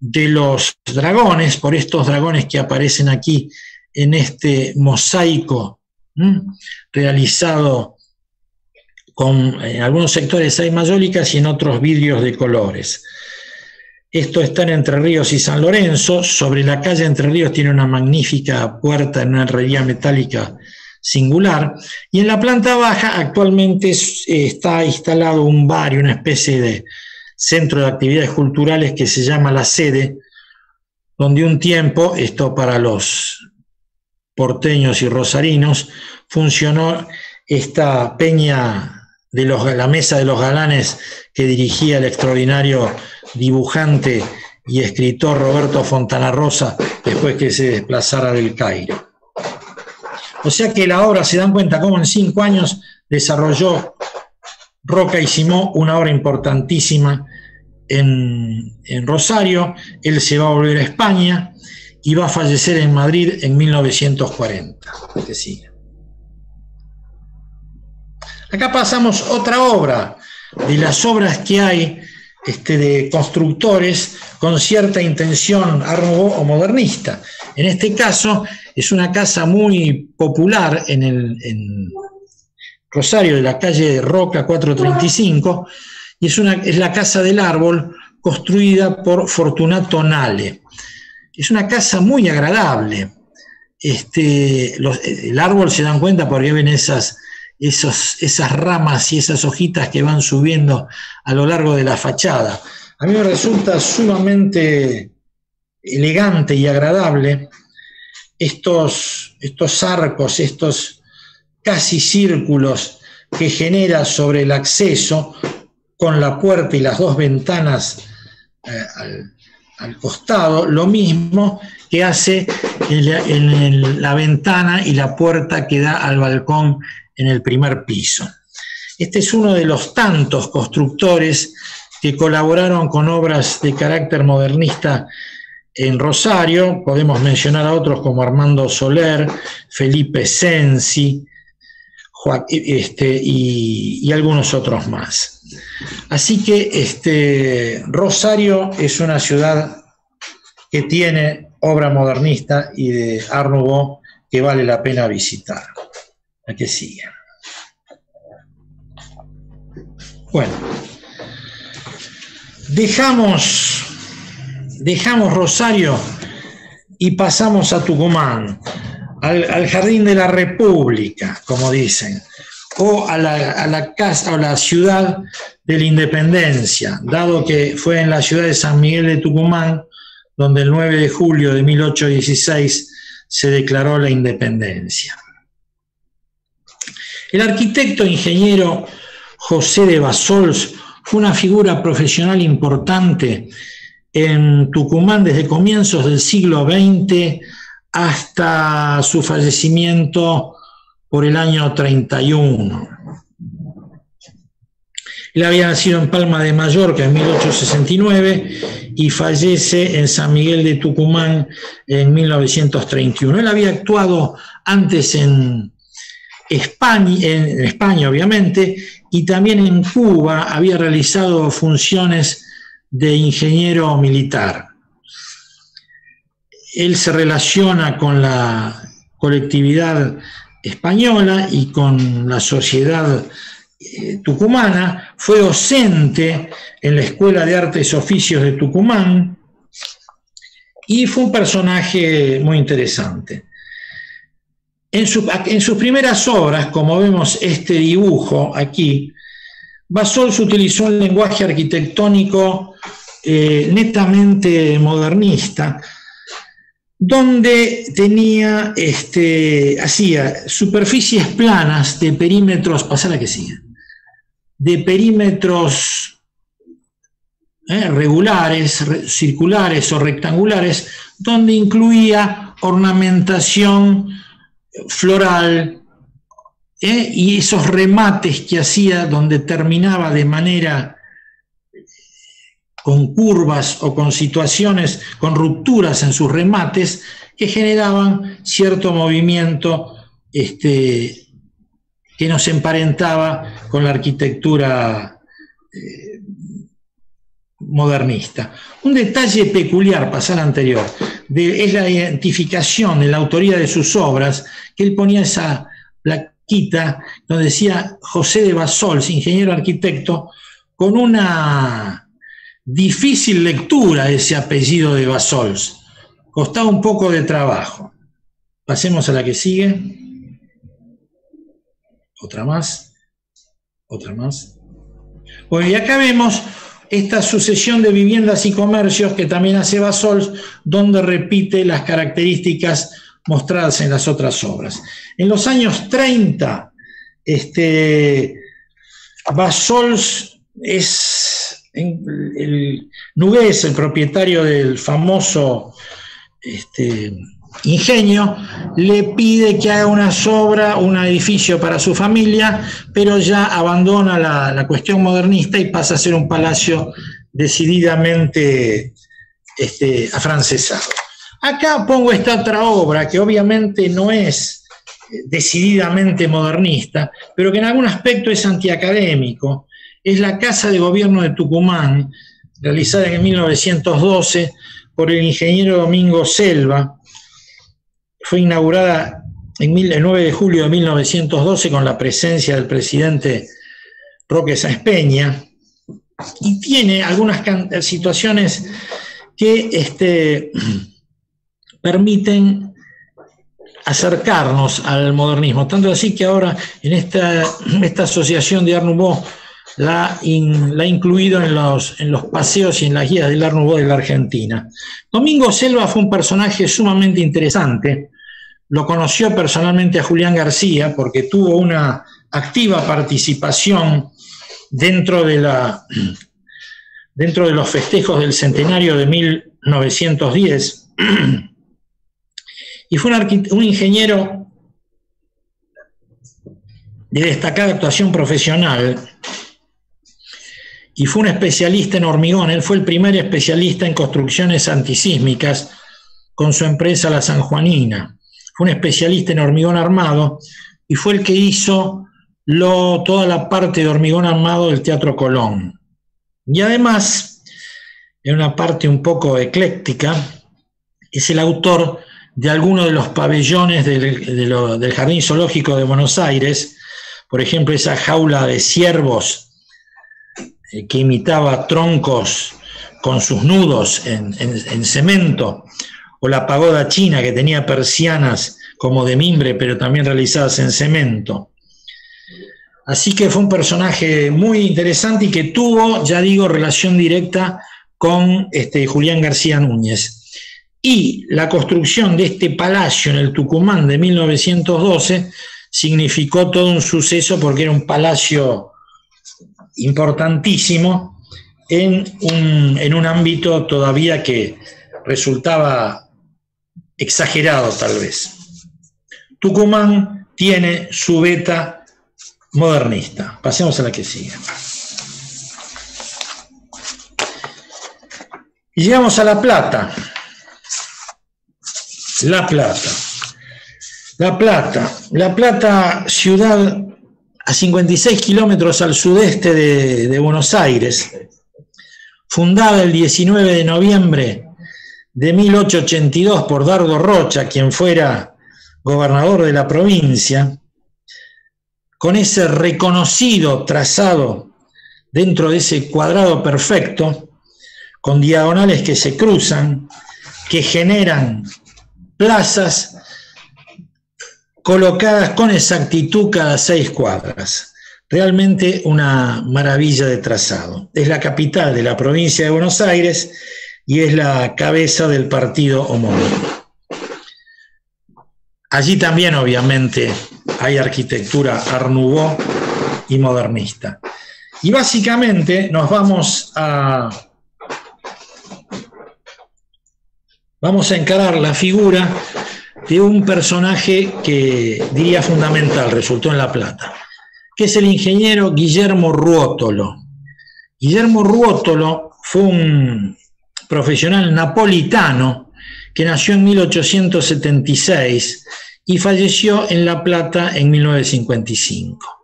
de los dragones, por estos dragones que aparecen aquí en este mosaico realizado con en algunos sectores hay mayólicas y en otros vidrios de colores. Esto está en Entre Ríos y San Lorenzo. Sobre la calle Entre Ríos tiene una magnífica puerta en una herrería metálica singular. Y en la planta baja actualmente está instalado un bar y una especie de centro de actividades culturales que se llama La Sede, donde un tiempo, esto para los porteños y rosarinos, funcionó esta peña de la mesa de los galanes que dirigía el extraordinario dibujante y escritor Roberto Fontana Rosa después que se desplazara del Cairo. O sea que la obra, se dan cuenta cómo en cinco años desarrolló Roca y Simó una obra importantísima en, en Rosario, él se va a volver a España y va a fallecer en Madrid en 1940. Que Acá pasamos otra obra, de las obras que hay este, de constructores con cierta intención arrobo o modernista. En este caso es una casa muy popular en, el, Rosario, de la calle Roca 435, y es, una, es la Casa del Árbol construida por Fortunato Nale. Es una casa muy agradable. Este, el árbol se dan cuenta porque ven esas esas ramas y esas hojitas que van subiendo a lo largo de la fachada. A mí me resulta sumamente elegante y agradable estos, estos arcos, estos casi círculos que genera sobre el acceso con la puerta y las dos ventanas eh, al, costado, lo mismo que hace en la ventana y la puerta que da al balcón en el primer piso. Este es uno de los tantos constructores que colaboraron con obras de carácter modernista en Rosario. Podemos mencionar a otros como Armando Soler, Felipe Sensi este, y, algunos otros más. Así que este, Rosario es una ciudad que tiene obra modernista y de Art que vale la pena visitar a que siga. Bueno, dejamos, dejamos Rosario y pasamos a Tucumán, al, Jardín de la República, como dicen, o a la, a la casa o la ciudad de la Independencia, dado que fue en la ciudad de San Miguel de Tucumán donde el 9 de julio de 1816 se declaró la independencia. El arquitecto e ingeniero José de Basols fue una figura profesional importante en Tucumán desde comienzos del siglo XX hasta su fallecimiento por el año 31. Él había nacido en Palma de Mallorca en 1869 y fallece en San Miguel de Tucumán en 1931. Él había actuado antes en, España, en España obviamente, y también en Cuba había realizado funciones de ingeniero militar. Él se relaciona con la colectividad española y con la sociedad eh, tucumana, fue docente en la Escuela de Artes y Oficios de Tucumán y fue un personaje muy interesante. En, sus primeras obras, como vemos este dibujo aquí, Basols utilizó un lenguaje arquitectónico eh, netamente modernista, donde tenía, este, hacía superficies planas de perímetros, pasar que siga, de perímetros eh, regulares, circulares o rectangulares, donde incluía ornamentación floral, ¿eh? y esos remates que hacía donde terminaba de manera con curvas o con situaciones, con rupturas en sus remates, que generaban cierto movimiento este, que nos emparentaba con la arquitectura eh, modernista. Un detalle peculiar, pasar anterior, es la identificación en la autoría de sus obras, que él ponía esa plaquita donde decía José de Basols, ingeniero arquitecto, con una difícil lectura ese apellido de Basols. Costaba un poco de trabajo. Pasemos a la que sigue. Otra más. Otra más. Bueno, y acá vemos esta sucesión de viviendas y comercios que también hace Basols, donde repite las características mostradas en las otras obras. En los años 30, este, Basols es el, Nugués, el propietario del famoso este, ingenio, le pide que haga una sobra, un edificio para su familia, pero ya abandona la, la cuestión modernista y pasa a ser un palacio decididamente este, afrancesado. Acá pongo esta otra obra que obviamente no es eh, decididamente modernista, pero que en algún aspecto es antiacadémico. Es la Casa de Gobierno de Tucumán, realizada en 1912 por el ingeniero Domingo Selva. Fue inaugurada en el 9 de julio de 1912 con la presencia del presidente Roque Sáenz Peña y tiene algunas situaciones que este, permiten acercarnos al modernismo. Tanto así que ahora en esta, asociación de Art Nouveau la, ha incluido en los, en los paseos y en las guías del Art Nouveau de la Argentina. Domingo Selva fue un personaje sumamente interesante. Lo conoció personalmente a Julián García porque tuvo una activa participación dentro de, la, dentro de los festejos del centenario de 1910 y fue un, ingeniero de destacada actuación profesional y fue un especialista en hormigón. Él fue el primer especialista en construcciones antisísmicas con su empresa La Sanjuanina. Fue un especialista en hormigón armado y fue el que hizo toda la parte de hormigón armado del Teatro Colón. Y además, en una parte un poco ecléctica, es el autor de algunos de los pabellones del, Jardín Zoológico de Buenos Aires, por ejemplo, esa jaula de ciervos eh, que imitaba troncos con sus nudos en, cemento, o la pagoda china que tenía persianas como de mimbre, pero también realizadas en cemento. Así que fue un personaje muy interesante y que tuvo, ya digo, relación directa con este, Julián García Núñez. Y la construcción de este palacio en el Tucumán de 1912 significó todo un suceso porque era un palacio importantísimo en un, en un ámbito todavía que resultaba exagerado tal vez. Tucumán tiene su beta modernista. Pasemos a la que sigue. Y llegamos a La Plata. La Plata. La Plata. La Plata, ciudad a 56 kilómetros al sudeste de, Buenos Aires, fundada el 19 de noviembre de 1882 por Dardo Rocha, quien fuera gobernador de la provincia, con ese reconocido trazado dentro de ese cuadrado perfecto, con diagonales que se cruzan, que generan plazas colocadas con exactitud cada seis cuadras. Realmente una maravilla de trazado. Es la capital de la provincia de Buenos Aires y es la cabeza del partido homónimo. Allí también, obviamente, hay arquitectura Art y modernista. Y básicamente nos vamos a vamos a encarar la figura de un personaje que diría fundamental, resultó en La Plata, que es el ingeniero Guillermo Ruotolo. Guillermo Ruotolo fue un profesional napolitano que nació en 1876 y falleció en La Plata en 1955.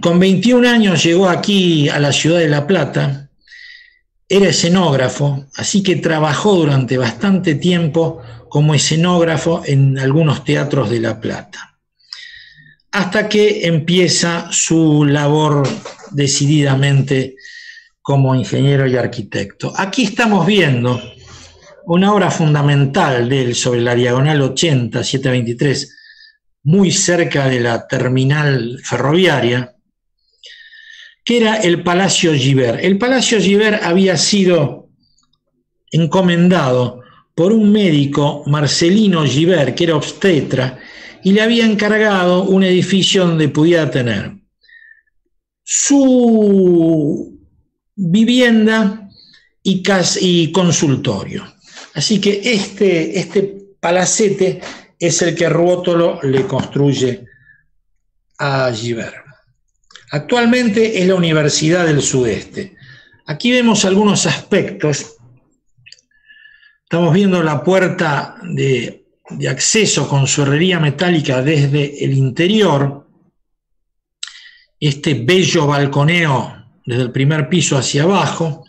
Con 21 años llegó aquí a la ciudad de La Plata era escenógrafo, así que trabajó durante bastante tiempo como escenógrafo en algunos teatros de La Plata, hasta que empieza su labor decididamente como ingeniero y arquitecto. Aquí estamos viendo una obra fundamental de él sobre la diagonal 80, 723, muy cerca de la terminal ferroviaria, que era el Palacio Giver. El Palacio Giver había sido encomendado por un médico, Marcelino Giver, que era obstetra, y le había encargado un edificio donde pudiera tener su vivienda y, consultorio. Así que este, este palacete es el que Ruotolo le construye a Giver. Actualmente es la Universidad del Sudeste. Aquí vemos algunos aspectos. Estamos viendo la puerta de, de acceso con su herrería metálica desde el interior. Este bello balconeo desde el primer piso hacia abajo,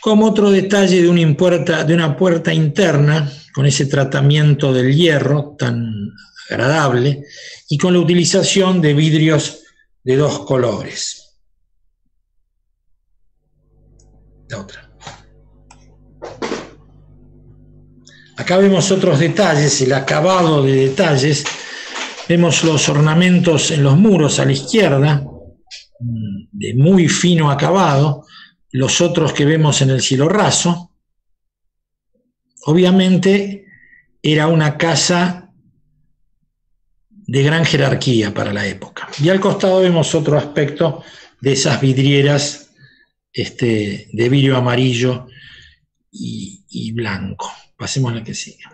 como otro detalle de una, puerta, interna, con ese tratamiento del hierro tan agradable, y con la utilización de vidrios de dos colores. La otra. Acá vemos otros detalles, el acabado de detalles. Vemos los ornamentos en los muros a la izquierda, de muy fino acabado, los otros que vemos en el cielo raso. Obviamente era una casa de gran jerarquía para la época. Y al costado vemos otro aspecto de esas vidrieras este, de vidrio amarillo y, y blanco. Pasemos a la que sigue.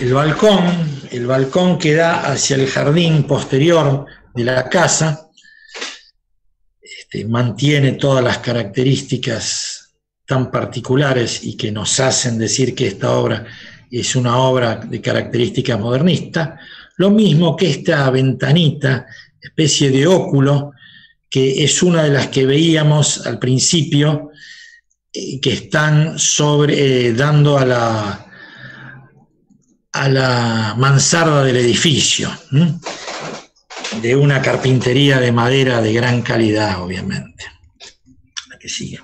El balcón el balcón que da hacia el jardín posterior de la casa este, mantiene todas las características tan particulares y que nos hacen decir que esta obra es una obra de características modernistas, lo mismo que esta ventanita, especie de óculo, que es una de las que veíamos al principio, eh, que están sobre, eh, dando a la, a la mansarda del edificio, de una carpintería de madera de gran calidad, obviamente. Sigue.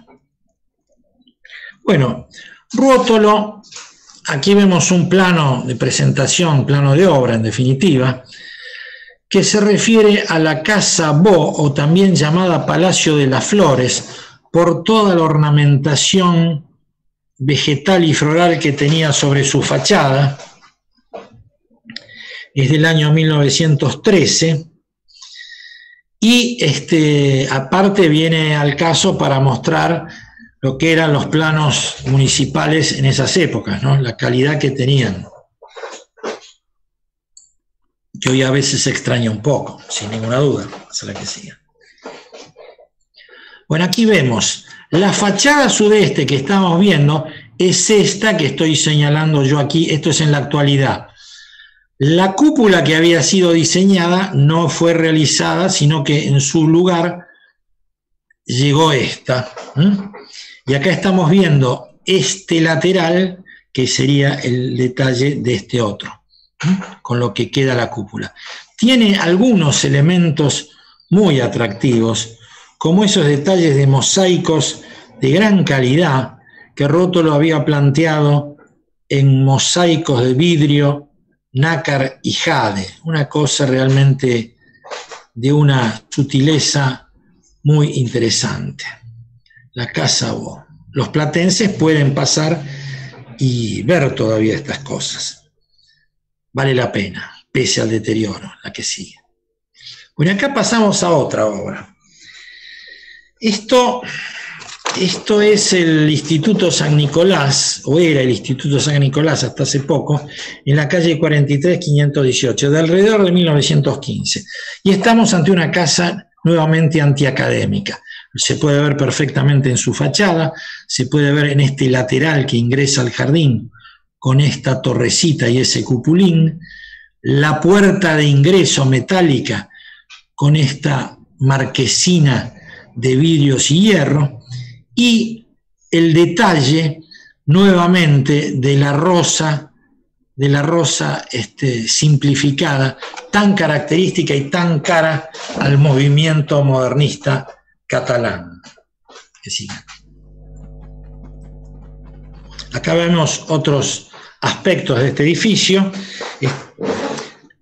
Bueno, Rótolo, aquí vemos un plano de presentación, plano de obra en definitiva, que se refiere a la Casa Bo, o también llamada Palacio de las Flores, por toda la ornamentación vegetal y floral que tenía sobre su fachada, es del año 1913 y este, aparte viene al caso para mostrar lo que eran los planos municipales en esas épocas, ¿no? la calidad que tenían, que hoy a veces se extraña un poco, sin ninguna duda, la que siga. Bueno, aquí vemos la fachada sudeste que estamos viendo es esta que estoy señalando yo aquí, esto es en la actualidad. La cúpula que había sido diseñada no fue realizada, sino que en su lugar llegó esta. Y acá estamos viendo este lateral, que sería el detalle de este otro, con lo que queda la cúpula. Tiene algunos elementos muy atractivos, como esos detalles de mosaicos de gran calidad que lo había planteado en mosaicos de vidrio nácar y jade, una cosa realmente de una sutileza muy interesante. La casa O. Los platenses pueden pasar y ver todavía estas cosas. Vale la pena, pese al deterioro, la que sigue. Bueno, acá pasamos a otra obra. Esto esto es el Instituto San Nicolás, o era el Instituto San Nicolás hasta hace poco, en la calle 43 518, de alrededor de 1915. Y estamos ante una casa nuevamente antiacadémica. Se puede ver perfectamente en su fachada, se puede ver en este lateral que ingresa al jardín con esta torrecita y ese cupulín, la puerta de ingreso metálica con esta marquesina de vidrios y hierro, y el detalle nuevamente de la rosa de la rosa este, simplificada, tan característica y tan cara al movimiento modernista catalán. Acá vemos otros aspectos de este edificio.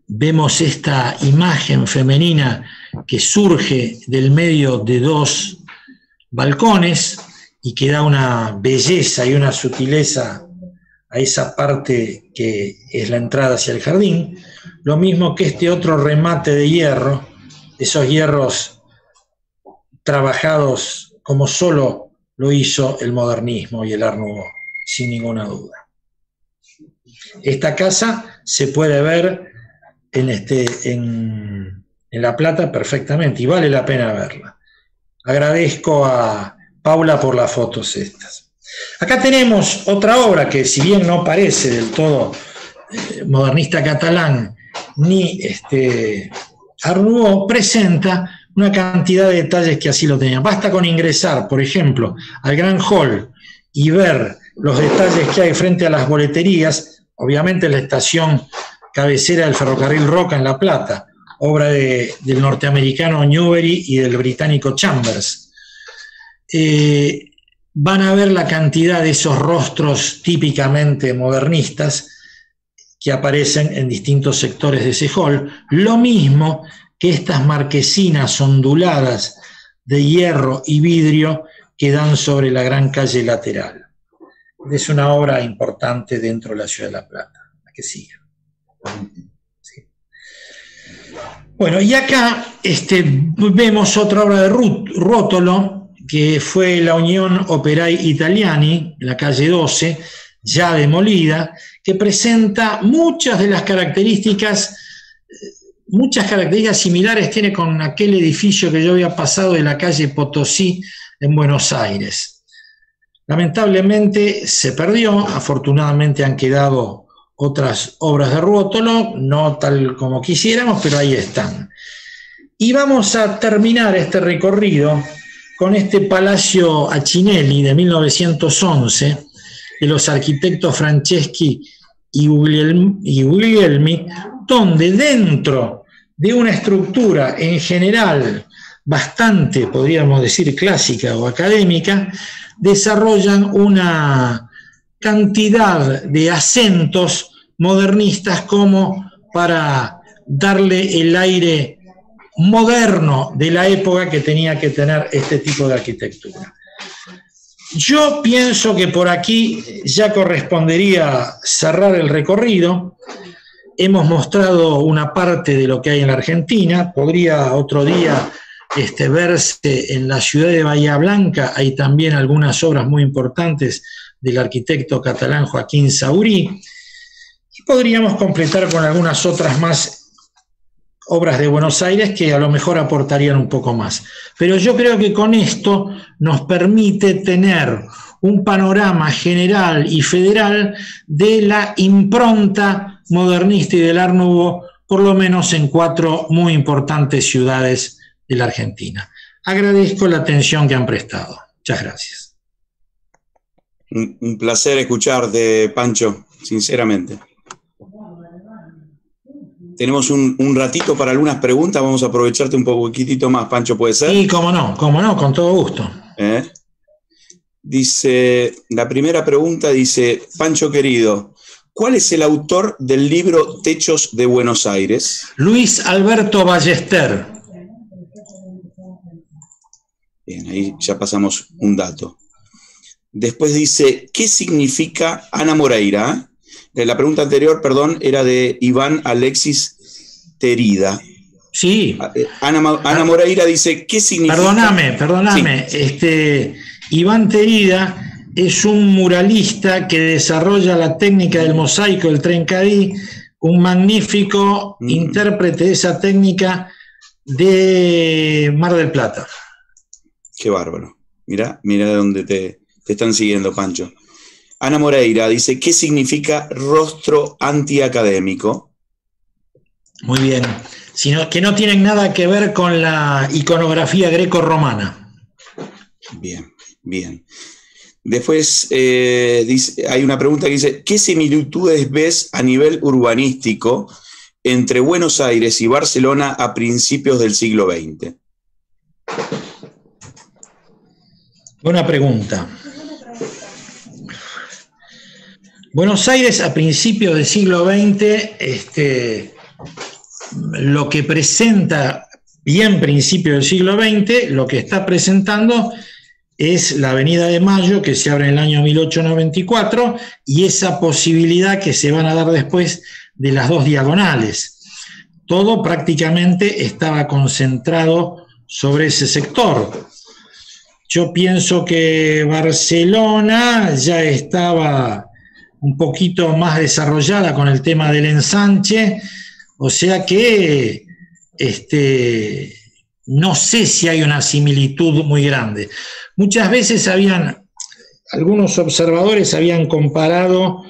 Vemos esta imagen femenina que surge del medio de dos balcones y que da una belleza y una sutileza a esa parte que es la entrada hacia el jardín, lo mismo que este otro remate de hierro, esos hierros trabajados como solo lo hizo el modernismo y el Art sin ninguna duda. Esta casa se puede ver en, este, en, en La Plata perfectamente y vale la pena verla. Agradezco a Paula por las fotos estas. Acá tenemos otra obra que si bien no parece del todo eh, modernista catalán ni este, presenta una cantidad de detalles que así lo tenían. Basta con ingresar, por ejemplo, al Gran Hall y ver los detalles que hay frente a las boleterías, obviamente la estación cabecera del ferrocarril Roca en La Plata, obra del norteamericano Newbery y del británico Chambers. Eh, van a ver la cantidad de esos rostros típicamente modernistas que aparecen en distintos sectores de ese hall, lo mismo que estas marquesinas onduladas de hierro y vidrio que dan sobre la gran calle lateral. Es una obra importante dentro de la ciudad de La Plata. La que sigue. Bueno, y acá este, vemos otra obra de Rótolo, que fue la Unión Operai Italiani, la calle 12, ya demolida, que presenta muchas de las características, muchas características similares tiene con aquel edificio que yo había pasado de la calle Potosí en Buenos Aires. Lamentablemente se perdió, afortunadamente han quedado otras obras de Ruotolo, no tal como quisiéramos, pero ahí están. Y vamos a terminar este recorrido con este Palacio Acinelli de 1911, de los arquitectos Franceschi y Guglielmi, donde dentro de una estructura en general bastante, podríamos decir, clásica o académica, desarrollan una cantidad de acentos modernistas como para darle el aire moderno de la época que tenía que tener este tipo de arquitectura. Yo pienso que por aquí ya correspondería cerrar el recorrido. Hemos mostrado una parte de lo que hay en la Argentina. Podría otro día este, verse en la ciudad de Bahía Blanca. Hay también algunas obras muy importantes del arquitecto catalán Joaquín Saurí. Y podríamos completar con algunas otras más obras de Buenos Aires que a lo mejor aportarían un poco más. Pero yo creo que con esto nos permite tener un panorama general y federal de la impronta modernista y del Art por lo menos en cuatro muy importantes ciudades de la Argentina. Agradezco la atención que han prestado. Muchas gracias. Un, placer escucharte, Pancho, sinceramente. Tenemos un, ratito para algunas preguntas, vamos a aprovecharte un poquitito más, Pancho, ¿puede ser? Sí, cómo no, cómo no, con todo gusto. ¿Eh? Dice, la primera pregunta dice, Pancho querido, ¿cuál es el autor del libro Techos de Buenos Aires? Luis Alberto Ballester. Bien, ahí ya pasamos un dato. Después dice, ¿qué significa Ana Moreira? Eh, la pregunta anterior, perdón, era de Iván Alexis Terida. Sí. Ah, eh, Ana, Moreira dice, ¿qué significa? Perdóname, perdóname. Este, Iván Terida es un muralista que desarrolla la técnica del mosaico, el trencadí, un magnífico mm. intérprete de esa técnica de Mar del Plata. Qué bárbaro. Mira, mira de dónde te, te están siguiendo, Pancho. Ana Moreira dice, ¿qué significa rostro antiacadémico? Muy bien, sino que no tienen nada que ver con la iconografía greco-romana. Bien, bien. Después eh, hay una pregunta que dice, ¿qué similitudes ves a nivel urbanístico entre Buenos Aires y Barcelona a principios del siglo XX? Buena pregunta. Buenos Aires a principios del siglo XX, este, lo que presenta, bien principio del siglo XX, lo que está presentando es la Avenida de Mayo, que se abre en el año 1894, y esa posibilidad que se van a dar después de las dos diagonales. Todo prácticamente estaba concentrado sobre ese sector. Yo pienso que Barcelona ya estaba un poquito más desarrollada con el tema del ensanche, o sea que este, no sé si hay una similitud muy grande. Muchas veces habían, algunos observadores habían comparado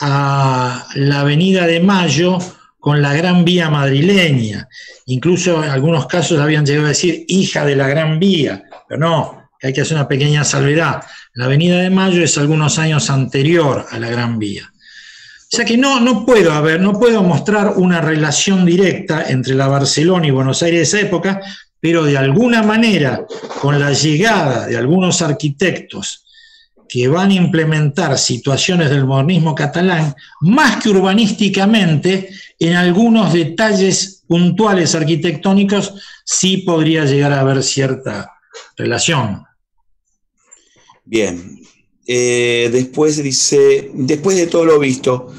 a la Avenida de Mayo con la Gran Vía madrileña. Incluso en algunos casos habían llegado a decir hija de la Gran Vía, pero no, hay que hacer una pequeña salvedad. La Avenida de Mayo es algunos años anterior a la Gran Vía. O sea que no, no puedo haber, no puedo mostrar una relación directa entre la Barcelona y Buenos Aires de esa época, pero de alguna manera, con la llegada de algunos arquitectos que van a implementar situaciones del modernismo catalán, más que urbanísticamente, en algunos detalles puntuales arquitectónicos sí podría llegar a haber cierta relación. Bien. Eh, después dice, después de todo lo visto,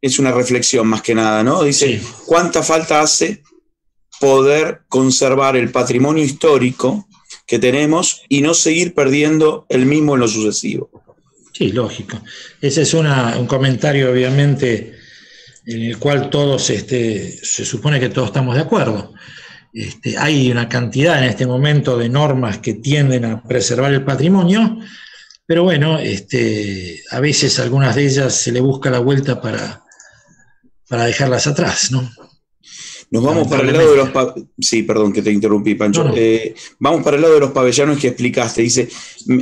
es una reflexión más que nada, ¿no? Dice, ¿cuánta falta hace poder conservar el patrimonio histórico que tenemos y no seguir perdiendo el mismo en lo sucesivo. Sí, lógico. Ese es un comentario, obviamente, en el cual todos, este, se supone que todos estamos de acuerdo. Este, hay una cantidad en este momento de normas que tienden a preservar el patrimonio, pero bueno, este, a veces algunas de ellas se le busca la vuelta para, para dejarlas atrás, ¿no? Nos vamos para el lado de los... Sí, perdón que te interrumpí, Pancho. Eh, vamos para el lado de los pabellones que explicaste. Dice,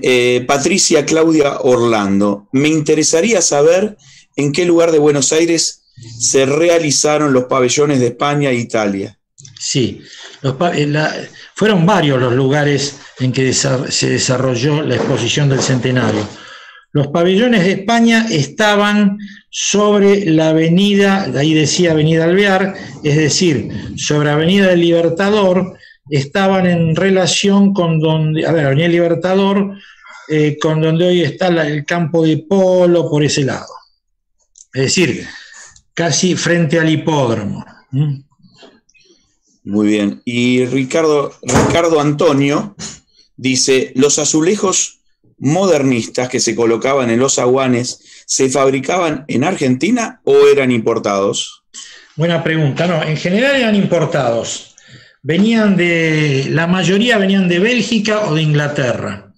eh, Patricia Claudia Orlando, me interesaría saber en qué lugar de Buenos Aires se realizaron los pabellones de España e Italia. Sí, eh, fueron varios los lugares en que se desarrolló la exposición del centenario. Los pabellones de España estaban sobre la avenida, ahí decía Avenida Alvear, es decir, sobre Avenida del Libertador, estaban en relación con donde, a ver, Avenida Libertador, eh, con donde hoy está el campo de polo, por ese lado. Es decir, casi frente al hipódromo. Muy bien. Y Ricardo, Ricardo Antonio dice, los azulejos modernistas que se colocaban en los aguanes se fabricaban en Argentina o eran importados? Buena pregunta. No, en general eran importados. Venían de, la mayoría venían de Bélgica o de Inglaterra.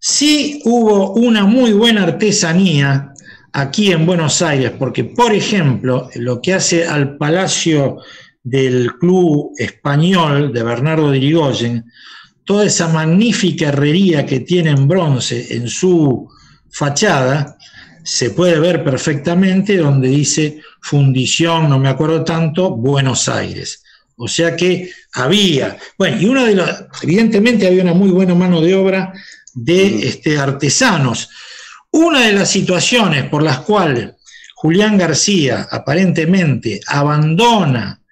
Sí hubo una muy buena artesanía aquí en Buenos Aires, porque, por ejemplo, lo que hace al Palacio del Club Español de Bernardo de Irigoyen, toda esa magnífica herrería que tiene en bronce en su fachada, se puede ver perfectamente donde dice fundición, no me acuerdo tanto, Buenos Aires. O sea que había, bueno, y uno de los, evidentemente había una muy buena mano de obra de este, artesanos. Una de las situaciones por las cuales Julián García aparentemente abandona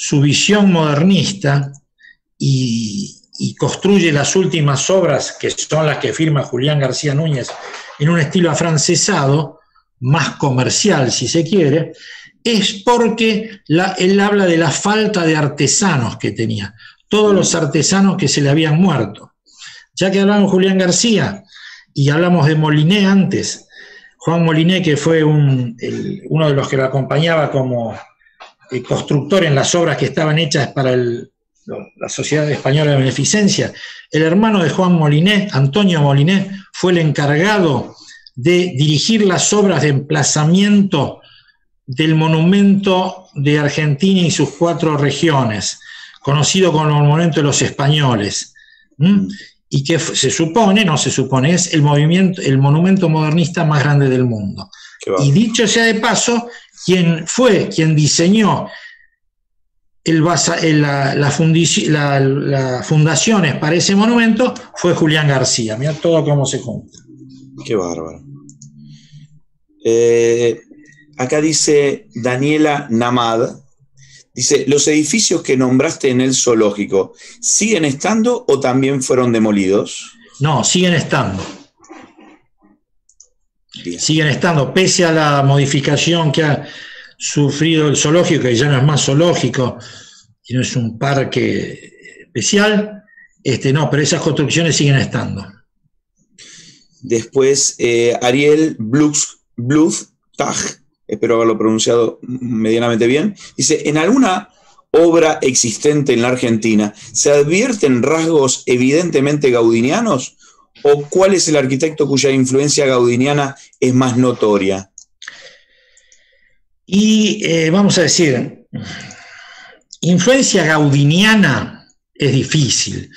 su visión modernista y, construye las últimas obras, que son las que firma Julián García Núñez, en un estilo afrancesado, más comercial si se quiere, es porque él habla de la falta de artesanos que tenía, todos los artesanos que se le habían muerto. Ya que hablamos de Julián García y hablamos de Moliné antes, Juan Moliné, que fue uno de los que lo acompañaba como eh, constructor en las obras que estaban hechas para la Sociedad Española de Beneficencia, el hermano de Juan Moliné, Antonio Moliné, fue el encargado de dirigir las obras de emplazamiento del monumento de Argentina y sus cuatro regiones, conocido como el monumento de los españoles. y que se supone, no se supone, es el, movimiento, el monumento modernista más grande del mundo. Y dicho sea de paso, quien fue, quien diseñó el la, las fundaciones para ese monumento fue Julián García. Mira todo cómo se junta. Qué bárbaro. Eh, acá dice Daniela Namad, dice, ¿los edificios que nombraste en el zoológico siguen estando o también fueron demolidos? No, siguen estando. Siguen estando, pese a la modificación que ha sufrido el zoológico, que ya no es más zoológico, sino es un parque especial, este, no, pero esas construcciones siguen estando. Después, eh, Ariel Tag, espero haberlo pronunciado medianamente bien, dice, en alguna obra existente en la Argentina, ¿se advierten rasgos evidentemente gaudinianos? ¿O cuál es el arquitecto cuya influencia gaudiniana es más notoria? Y eh, vamos a decir, influencia gaudiniana es difícil.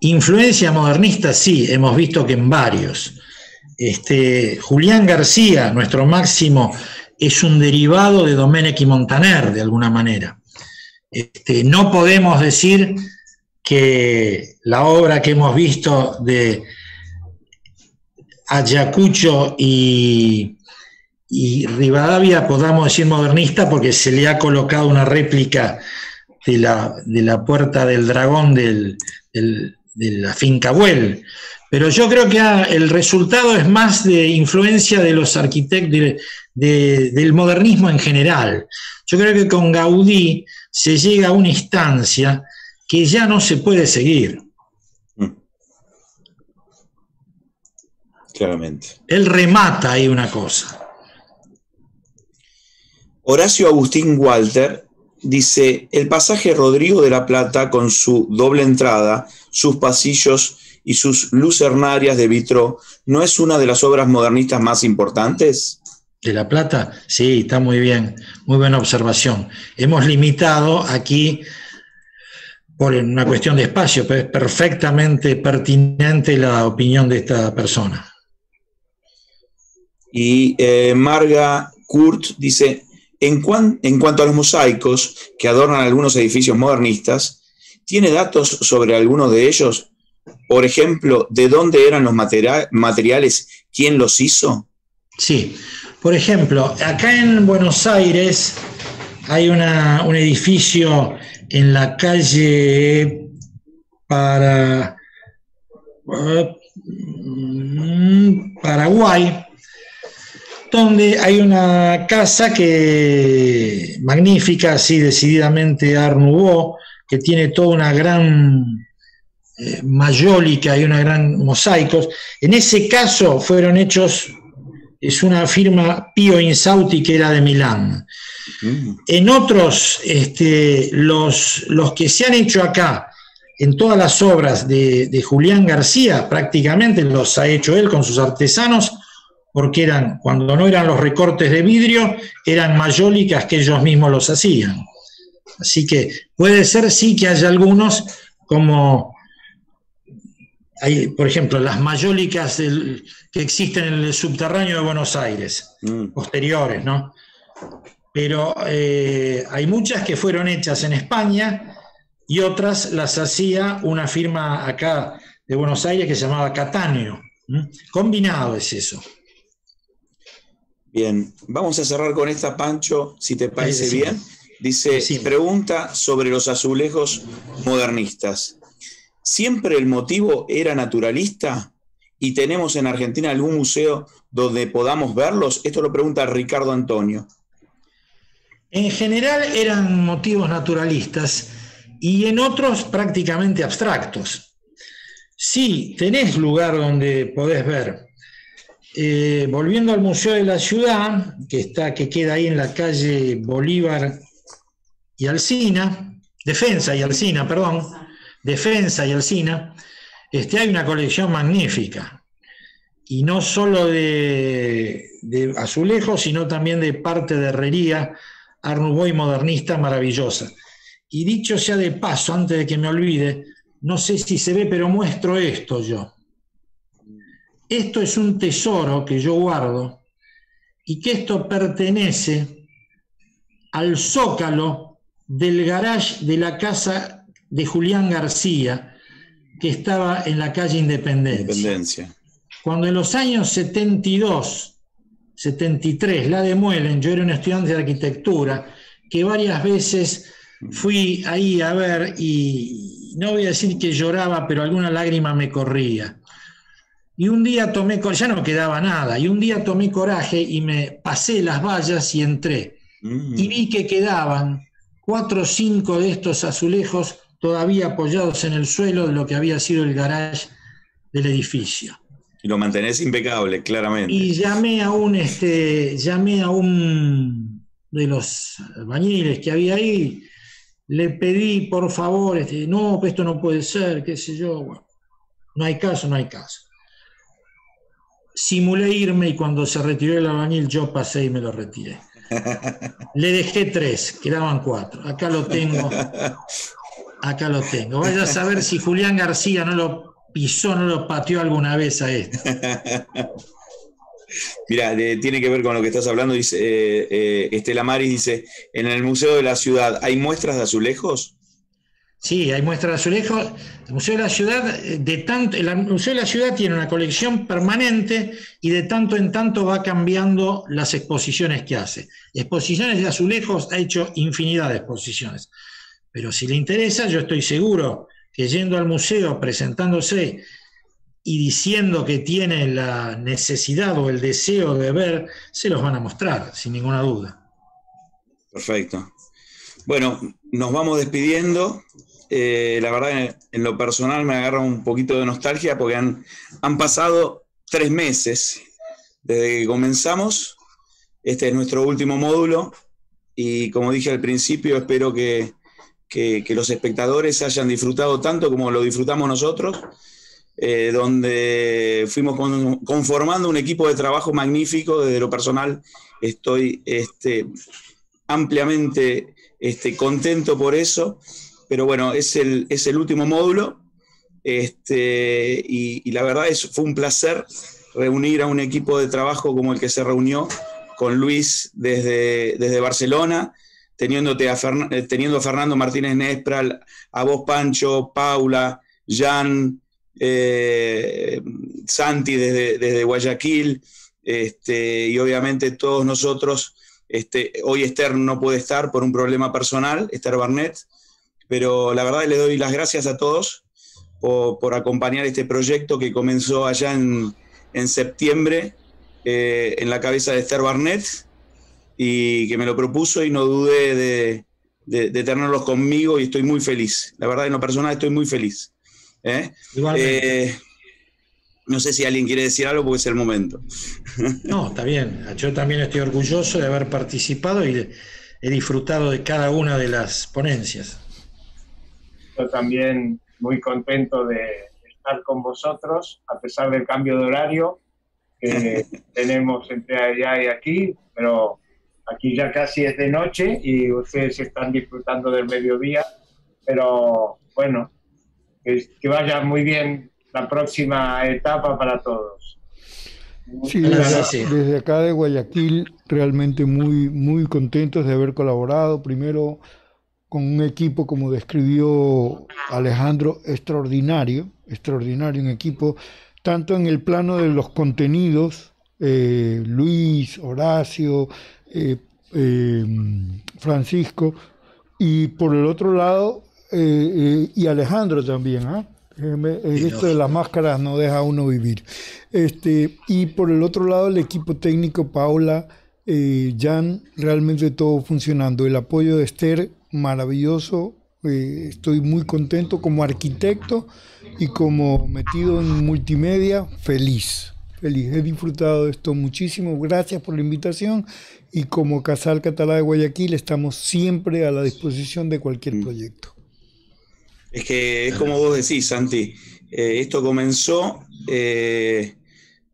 Influencia modernista sí, hemos visto que en varios. Este, Julián García, nuestro máximo, es un derivado de Domenech y Montaner, de alguna manera. Este, no podemos decir que la obra que hemos visto de Ayacucho y, Rivadavia, podamos decir modernista, porque se le ha colocado una réplica de la, puerta del dragón de la finca Buell. Pero yo creo que el resultado es más de influencia de los arquitectos, del modernismo en general. Yo creo que con Gaudí se llega a una instancia que ya no se puede seguir. Claramente. Él remata ahí una cosa. Horacio Agustín Walter dice, el pasaje Rodrigo de la Plata con su doble entrada, sus pasillos y sus lucernarias de vitro, ¿no es una de las obras modernistas más importantes? ¿De La Plata? Sí, está muy bien, muy buena observación. Hemos limitado aquí por una cuestión de espacio, pero es perfectamente pertinente la opinión de esta persona. Y eh, Marga Kurt dice, en, en cuanto a los mosaicos que adornan algunos edificios modernistas, ¿tiene datos sobre algunos de ellos? Por ejemplo, ¿de dónde eran los materiales? ¿Quién los hizo? Sí, por ejemplo, acá en Buenos Aires hay un edificio en la calle para Paraguay, donde hay una casa que magnífica, así decididamente Art que tiene toda una gran eh, mayólica y una gran mosaicos. En ese caso fueron hechos, es una firma Pio Insauti que era de Milán. Mm. En otros, este, los, los que se han hecho acá, en todas las obras de, de, Julián García, prácticamente los ha hecho él con sus artesanos, porque eran, cuando no eran los recortes de vidrio, eran mayólicas que ellos mismos los hacían. Así que puede ser sí que haya algunos como hay, por ejemplo, las mayólicas que existen en el subterráneo de Buenos Aires, mm. posteriores, ¿no? Pero eh, hay muchas que fueron hechas en España y otras las hacía una firma acá de Buenos Aires que se llamaba Catáneo. Combinado es eso. Bien, vamos a cerrar con esta, Pancho, si te parece bien. Dice, pregunta sobre los azulejos modernistas. ¿Siempre el motivo era naturalista? ¿Y tenemos en Argentina algún museo donde podamos verlos? Esto lo pregunta Ricardo Antonio. En general eran motivos naturalistas y en otros prácticamente abstractos. Sí, tenés lugar donde podés ver. Eh, volviendo al Museo de la Ciudad, que, está, que queda ahí en la calle Bolívar y Alcina, Defensa y Alcina, perdón, Defensa y Alcina, este, hay una colección magnífica. Y no solo de, azulejos, sino también de parte de herrería Art modernista maravillosa. Y dicho sea de paso, antes de que me olvide, no sé si se ve, pero muestro esto yo. Esto es un tesoro que yo guardo y que esto pertenece al zócalo del garage de la casa de Julián García, que estaba en la calle Independencia. Independencia. Cuando en los años 72, 73 la demuelen, yo era un estudiante de arquitectura, que varias veces fui ahí a ver y no voy a decir que lloraba, pero alguna lágrima me corría. Y un día tomé, ya no quedaba nada, y un día tomé coraje y me pasé las vallas y entré. Mm. Y vi que quedaban cuatro o cinco de estos azulejos todavía apoyados en el suelo de lo que había sido el garage del edificio. Y lo mantenés impecable, claramente. Y llamé a un, este, llamé a un de los bañiles que había ahí, le pedí por favor, este, no, esto no puede ser, qué sé yo, no hay caso, no hay caso. Simulé irme y cuando se retiró el albañil yo pasé y me lo retiré. Le dejé tres, quedaban cuatro. Acá lo tengo. Acá lo tengo. Vaya a saber si Julián García no lo pisó, no lo pateó alguna vez a esto. Mira, tiene que ver con lo que estás hablando. Dice eh, eh, Estela Maris dice: en el Museo de la Ciudad, ¿hay muestras de azulejos? Sí, hay muestras de azulejos. El Museo de la Ciudad, de tanto, el Museo de la Ciudad tiene una colección permanente y de tanto en tanto va cambiando las exposiciones que hace. Exposiciones de azulejos ha hecho infinidad de exposiciones. Pero si le interesa, yo estoy seguro que yendo al museo, presentándose y diciendo que tiene la necesidad o el deseo de ver, se los van a mostrar, sin ninguna duda. Perfecto. Bueno, nos vamos despidiendo. Eh, la verdad, en, lo personal me agarra un poquito de nostalgia porque han, han pasado tres meses desde que comenzamos. Este es nuestro último módulo y como dije al principio, espero que, que, los espectadores hayan disfrutado tanto como lo disfrutamos nosotros, eh, donde fuimos conformando un equipo de trabajo magnífico. Desde lo personal estoy este, ampliamente este, contento por eso, pero bueno, es el, es el último módulo este, y, la verdad es, fue un placer reunir a un equipo de trabajo como el que se reunió con Luis desde, desde Barcelona, teniéndote a eh, teniendo a Fernando Martínez Nespral, a vos Pancho, Paula, Jan, eh, Santi desde, Guayaquil, este, y obviamente todos nosotros, este, hoy Esther no puede estar por un problema personal, Esther Barnett, pero la verdad le doy las gracias a todos por, acompañar este proyecto que comenzó allá en, septiembre eh, en la cabeza de Esther Barnett y que me lo propuso y no dudé de, tenerlos conmigo y estoy muy feliz. La verdad, en lo personal estoy muy feliz. ¿eh? Eh, no sé si alguien quiere decir algo porque es el momento. No, está bien. Yo también estoy orgulloso de haber participado y he disfrutado de cada una de las ponencias. Yo también muy contento de estar con vosotros, a pesar del cambio de horario que tenemos entre allá y aquí, pero Aquí ya casi es de noche y ustedes están disfrutando del mediodía, pero bueno, que, vaya muy bien la próxima etapa para todos. Sí, desde, acá de Guayaquil, realmente muy, muy contentos de haber colaborado. Primero con un equipo, como describió Alejandro, extraordinario, extraordinario, un equipo tanto en el plano de los contenidos, eh, Luis, Horacio, eh, eh, Francisco, y por el otro lado, y Alejandro también, ¿ah? esto de las máscaras no deja a uno vivir. Este, y por el otro lado, el equipo técnico, Paula, Jan, realmente todo funcionando. El apoyo de Esther, maravilloso. estoy muy contento como arquitecto y como metido en multimedia, feliz. Feliz, he disfrutado de esto muchísimo. Gracias por la invitación y como Casal Catalá de Guayaquil estamos siempre a la disposición de cualquier mm. proyecto. Es que es como vos decís, Santi, eh, esto comenzó eh,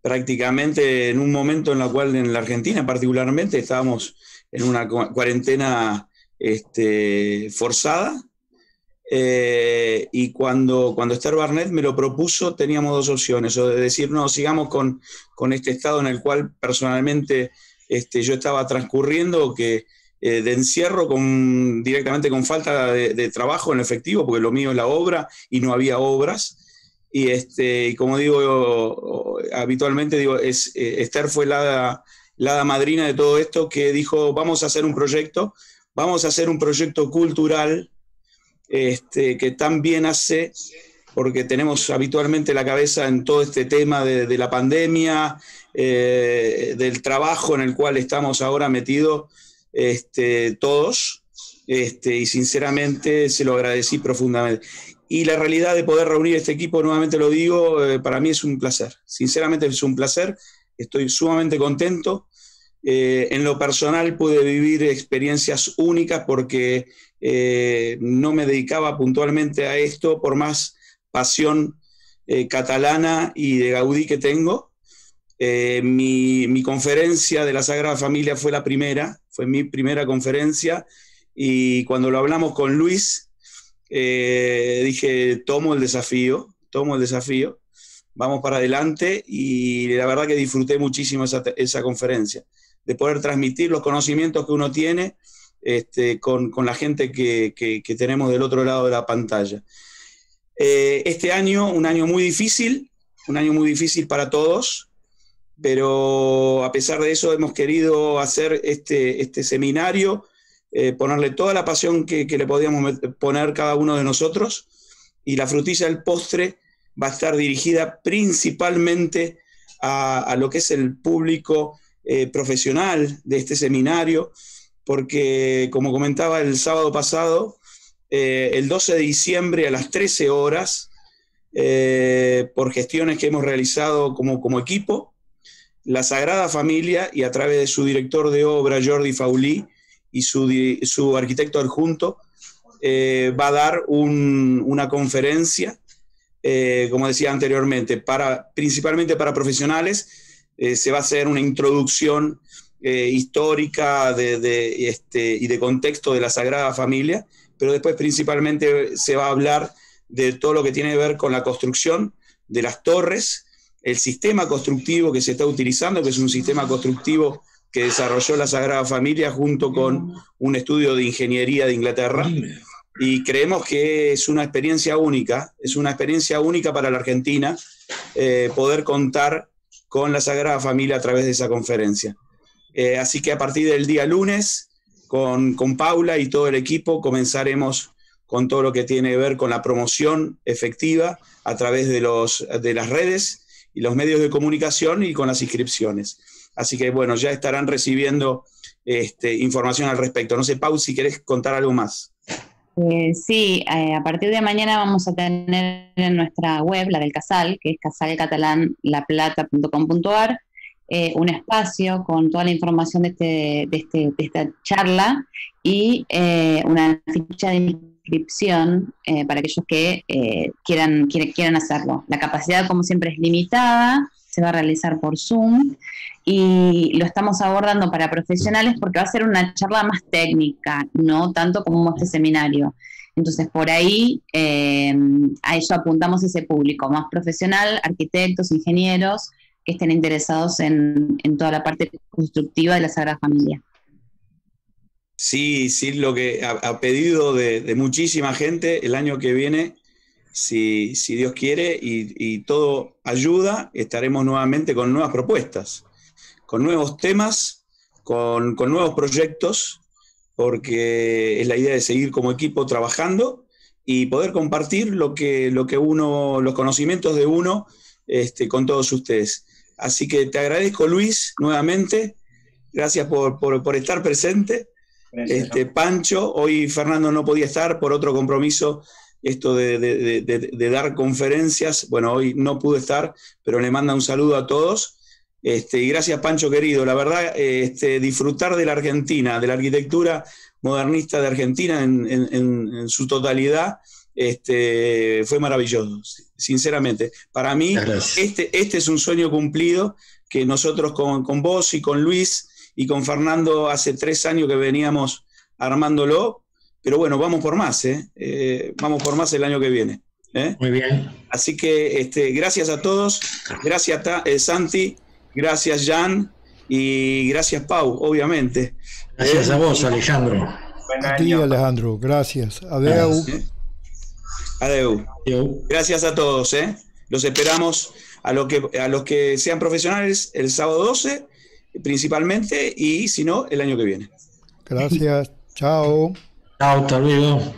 prácticamente en un momento en el cual en la Argentina particularmente estábamos en una cuarentena este, forzada Eh, y cuando, cuando Esther Barnett me lo propuso, teníamos dos opciones, o de decir, no, sigamos con, con este estado en el cual personalmente este, yo estaba transcurriendo, que eh, de encierro con, directamente con falta de, trabajo en efectivo, porque lo mío es la obra y no había obras. Y, este, como digo, habitualmente digo, es, eh, Esther fue la, la madrina de todo esto que dijo, vamos a hacer un proyecto, vamos a hacer un proyecto cultural este, que también hace, porque tenemos habitualmente la cabeza en todo este tema de, la pandemia, eh, del trabajo en el cual estamos ahora metidos este, todos, este, y sinceramente se lo agradecí profundamente. Y la realidad de poder reunir este equipo, nuevamente lo digo, eh, para mí es un placer. Sinceramente es un placer. Estoy sumamente contento. Eh, en lo personal pude vivir experiencias únicas porque eh, no me dedicaba puntualmente a esto por más pasión catalana y de Gaudí que tengo. Mi, mi, conferencia de la Sagrada Familia fue la primera, fue mi primera conferencia y cuando lo hablamos con Luis, eh, dije, tomo el desafío, tomo el desafío, vamos para adelante y la verdad que disfruté muchísimo esa, conferencia, de poder transmitir los conocimientos que uno tiene este, con, la gente que, tenemos del otro lado de la pantalla. Eh, este año, un año muy difícil, un año muy difícil para todos, pero a pesar de eso hemos querido hacer este, este seminario eh, ponerle toda la pasión que, le podíamos poner cada uno de nosotros y la frutilla del postre va a estar dirigida principalmente a, lo que es el público eh, profesional de este seminario, porque como comentaba el sábado pasado, eh, el 12 de diciembre a las 13 horas, por gestiones que hemos realizado como, como equipo, la Sagrada Familia y a través de su director de obra, Jordi Faulí, y su, arquitecto adjunto eh, va a dar una conferencia, eh, como decía anteriormente, para, principalmente para profesionales. Eh, se va a hacer una introducción histórica de, este, y de contexto de la Sagrada Familia, pero después principalmente se va a hablar de todo lo que tiene que ver con la construcción de las torres, el sistema constructivo que se está utilizando, que es un sistema constructivo que desarrolló la Sagrada Familia junto con un estudio de ingeniería de Inglaterra. Y creemos que es una experiencia única, es una experiencia única para la Argentina eh, poder contar con la Sagrada Familia a través de esa conferencia. Eh, así que a partir del día lunes, con, con Paula y todo el equipo, comenzaremos con todo lo que tiene que ver con la promoción efectiva a través de, los, de las redes y los medios de comunicación y con las inscripciones. Así que bueno, ya estarán recibiendo este, información al respecto. No sé, Pau, si querés contar algo más. Eh, sí, eh, a partir de mañana vamos a tener en nuestra web, la del Casal, que es casalcatalanlaplata.com.ar, eh, un espacio con toda la información de, este, de, este, de esta charla y una ficha de inscripción para aquellos que quieran, quieran hacerlo. La capacidad, como siempre, es limitada, se va a realizar por Zoom y lo estamos abordando para profesionales porque va a ser una charla más técnica, no tanto como este seminario. Entonces, por ahí eh, a eso apuntamos ese público más profesional, arquitectos, ingenieros, que estén interesados en, toda la parte constructiva de la Sagrada Familia. Sí, sí, lo que ha, pedido de, muchísima gente el año que viene si, Dios quiere y, todo ayuda, estaremos nuevamente con nuevas propuestas, con nuevos temas, con, nuevos proyectos, porque es la idea de seguir como equipo trabajando y poder compartir lo que, lo que uno, los conocimientos de uno este, con todos ustedes. Así que te agradezco, Luis, nuevamente. Gracias por, estar presente. este, Pancho, hoy Fernando no podía estar por otro compromiso esto de, dar conferencias. Bueno, hoy no pude estar, pero le manda un saludo a todos. Este, y gracias, Pancho querido. La verdad, este, disfrutar de la Argentina, de la arquitectura modernista de Argentina en, su totalidad, este, fue maravilloso, sinceramente. Para mí, este, este es un sueño cumplido que nosotros con, con vos y con Luis y con Fernando hace tres años que veníamos armándolo pero bueno, vamos por más, ¿eh? ¿eh? vamos por más el año que viene. ¿eh? Muy bien. Así que este, gracias a todos, gracias eh, Santi, gracias Jan y gracias Pau, obviamente. Gracias a vos, Alejandro. A ti, Alejandro, gracias. Adeu. Adeu. Gracias a todos, ¿eh? Los esperamos a, lo que, a los que sean profesionales el sábado 12, principalmente, y si no, el año que viene. Gracias. Chao. Chao, hasta luego.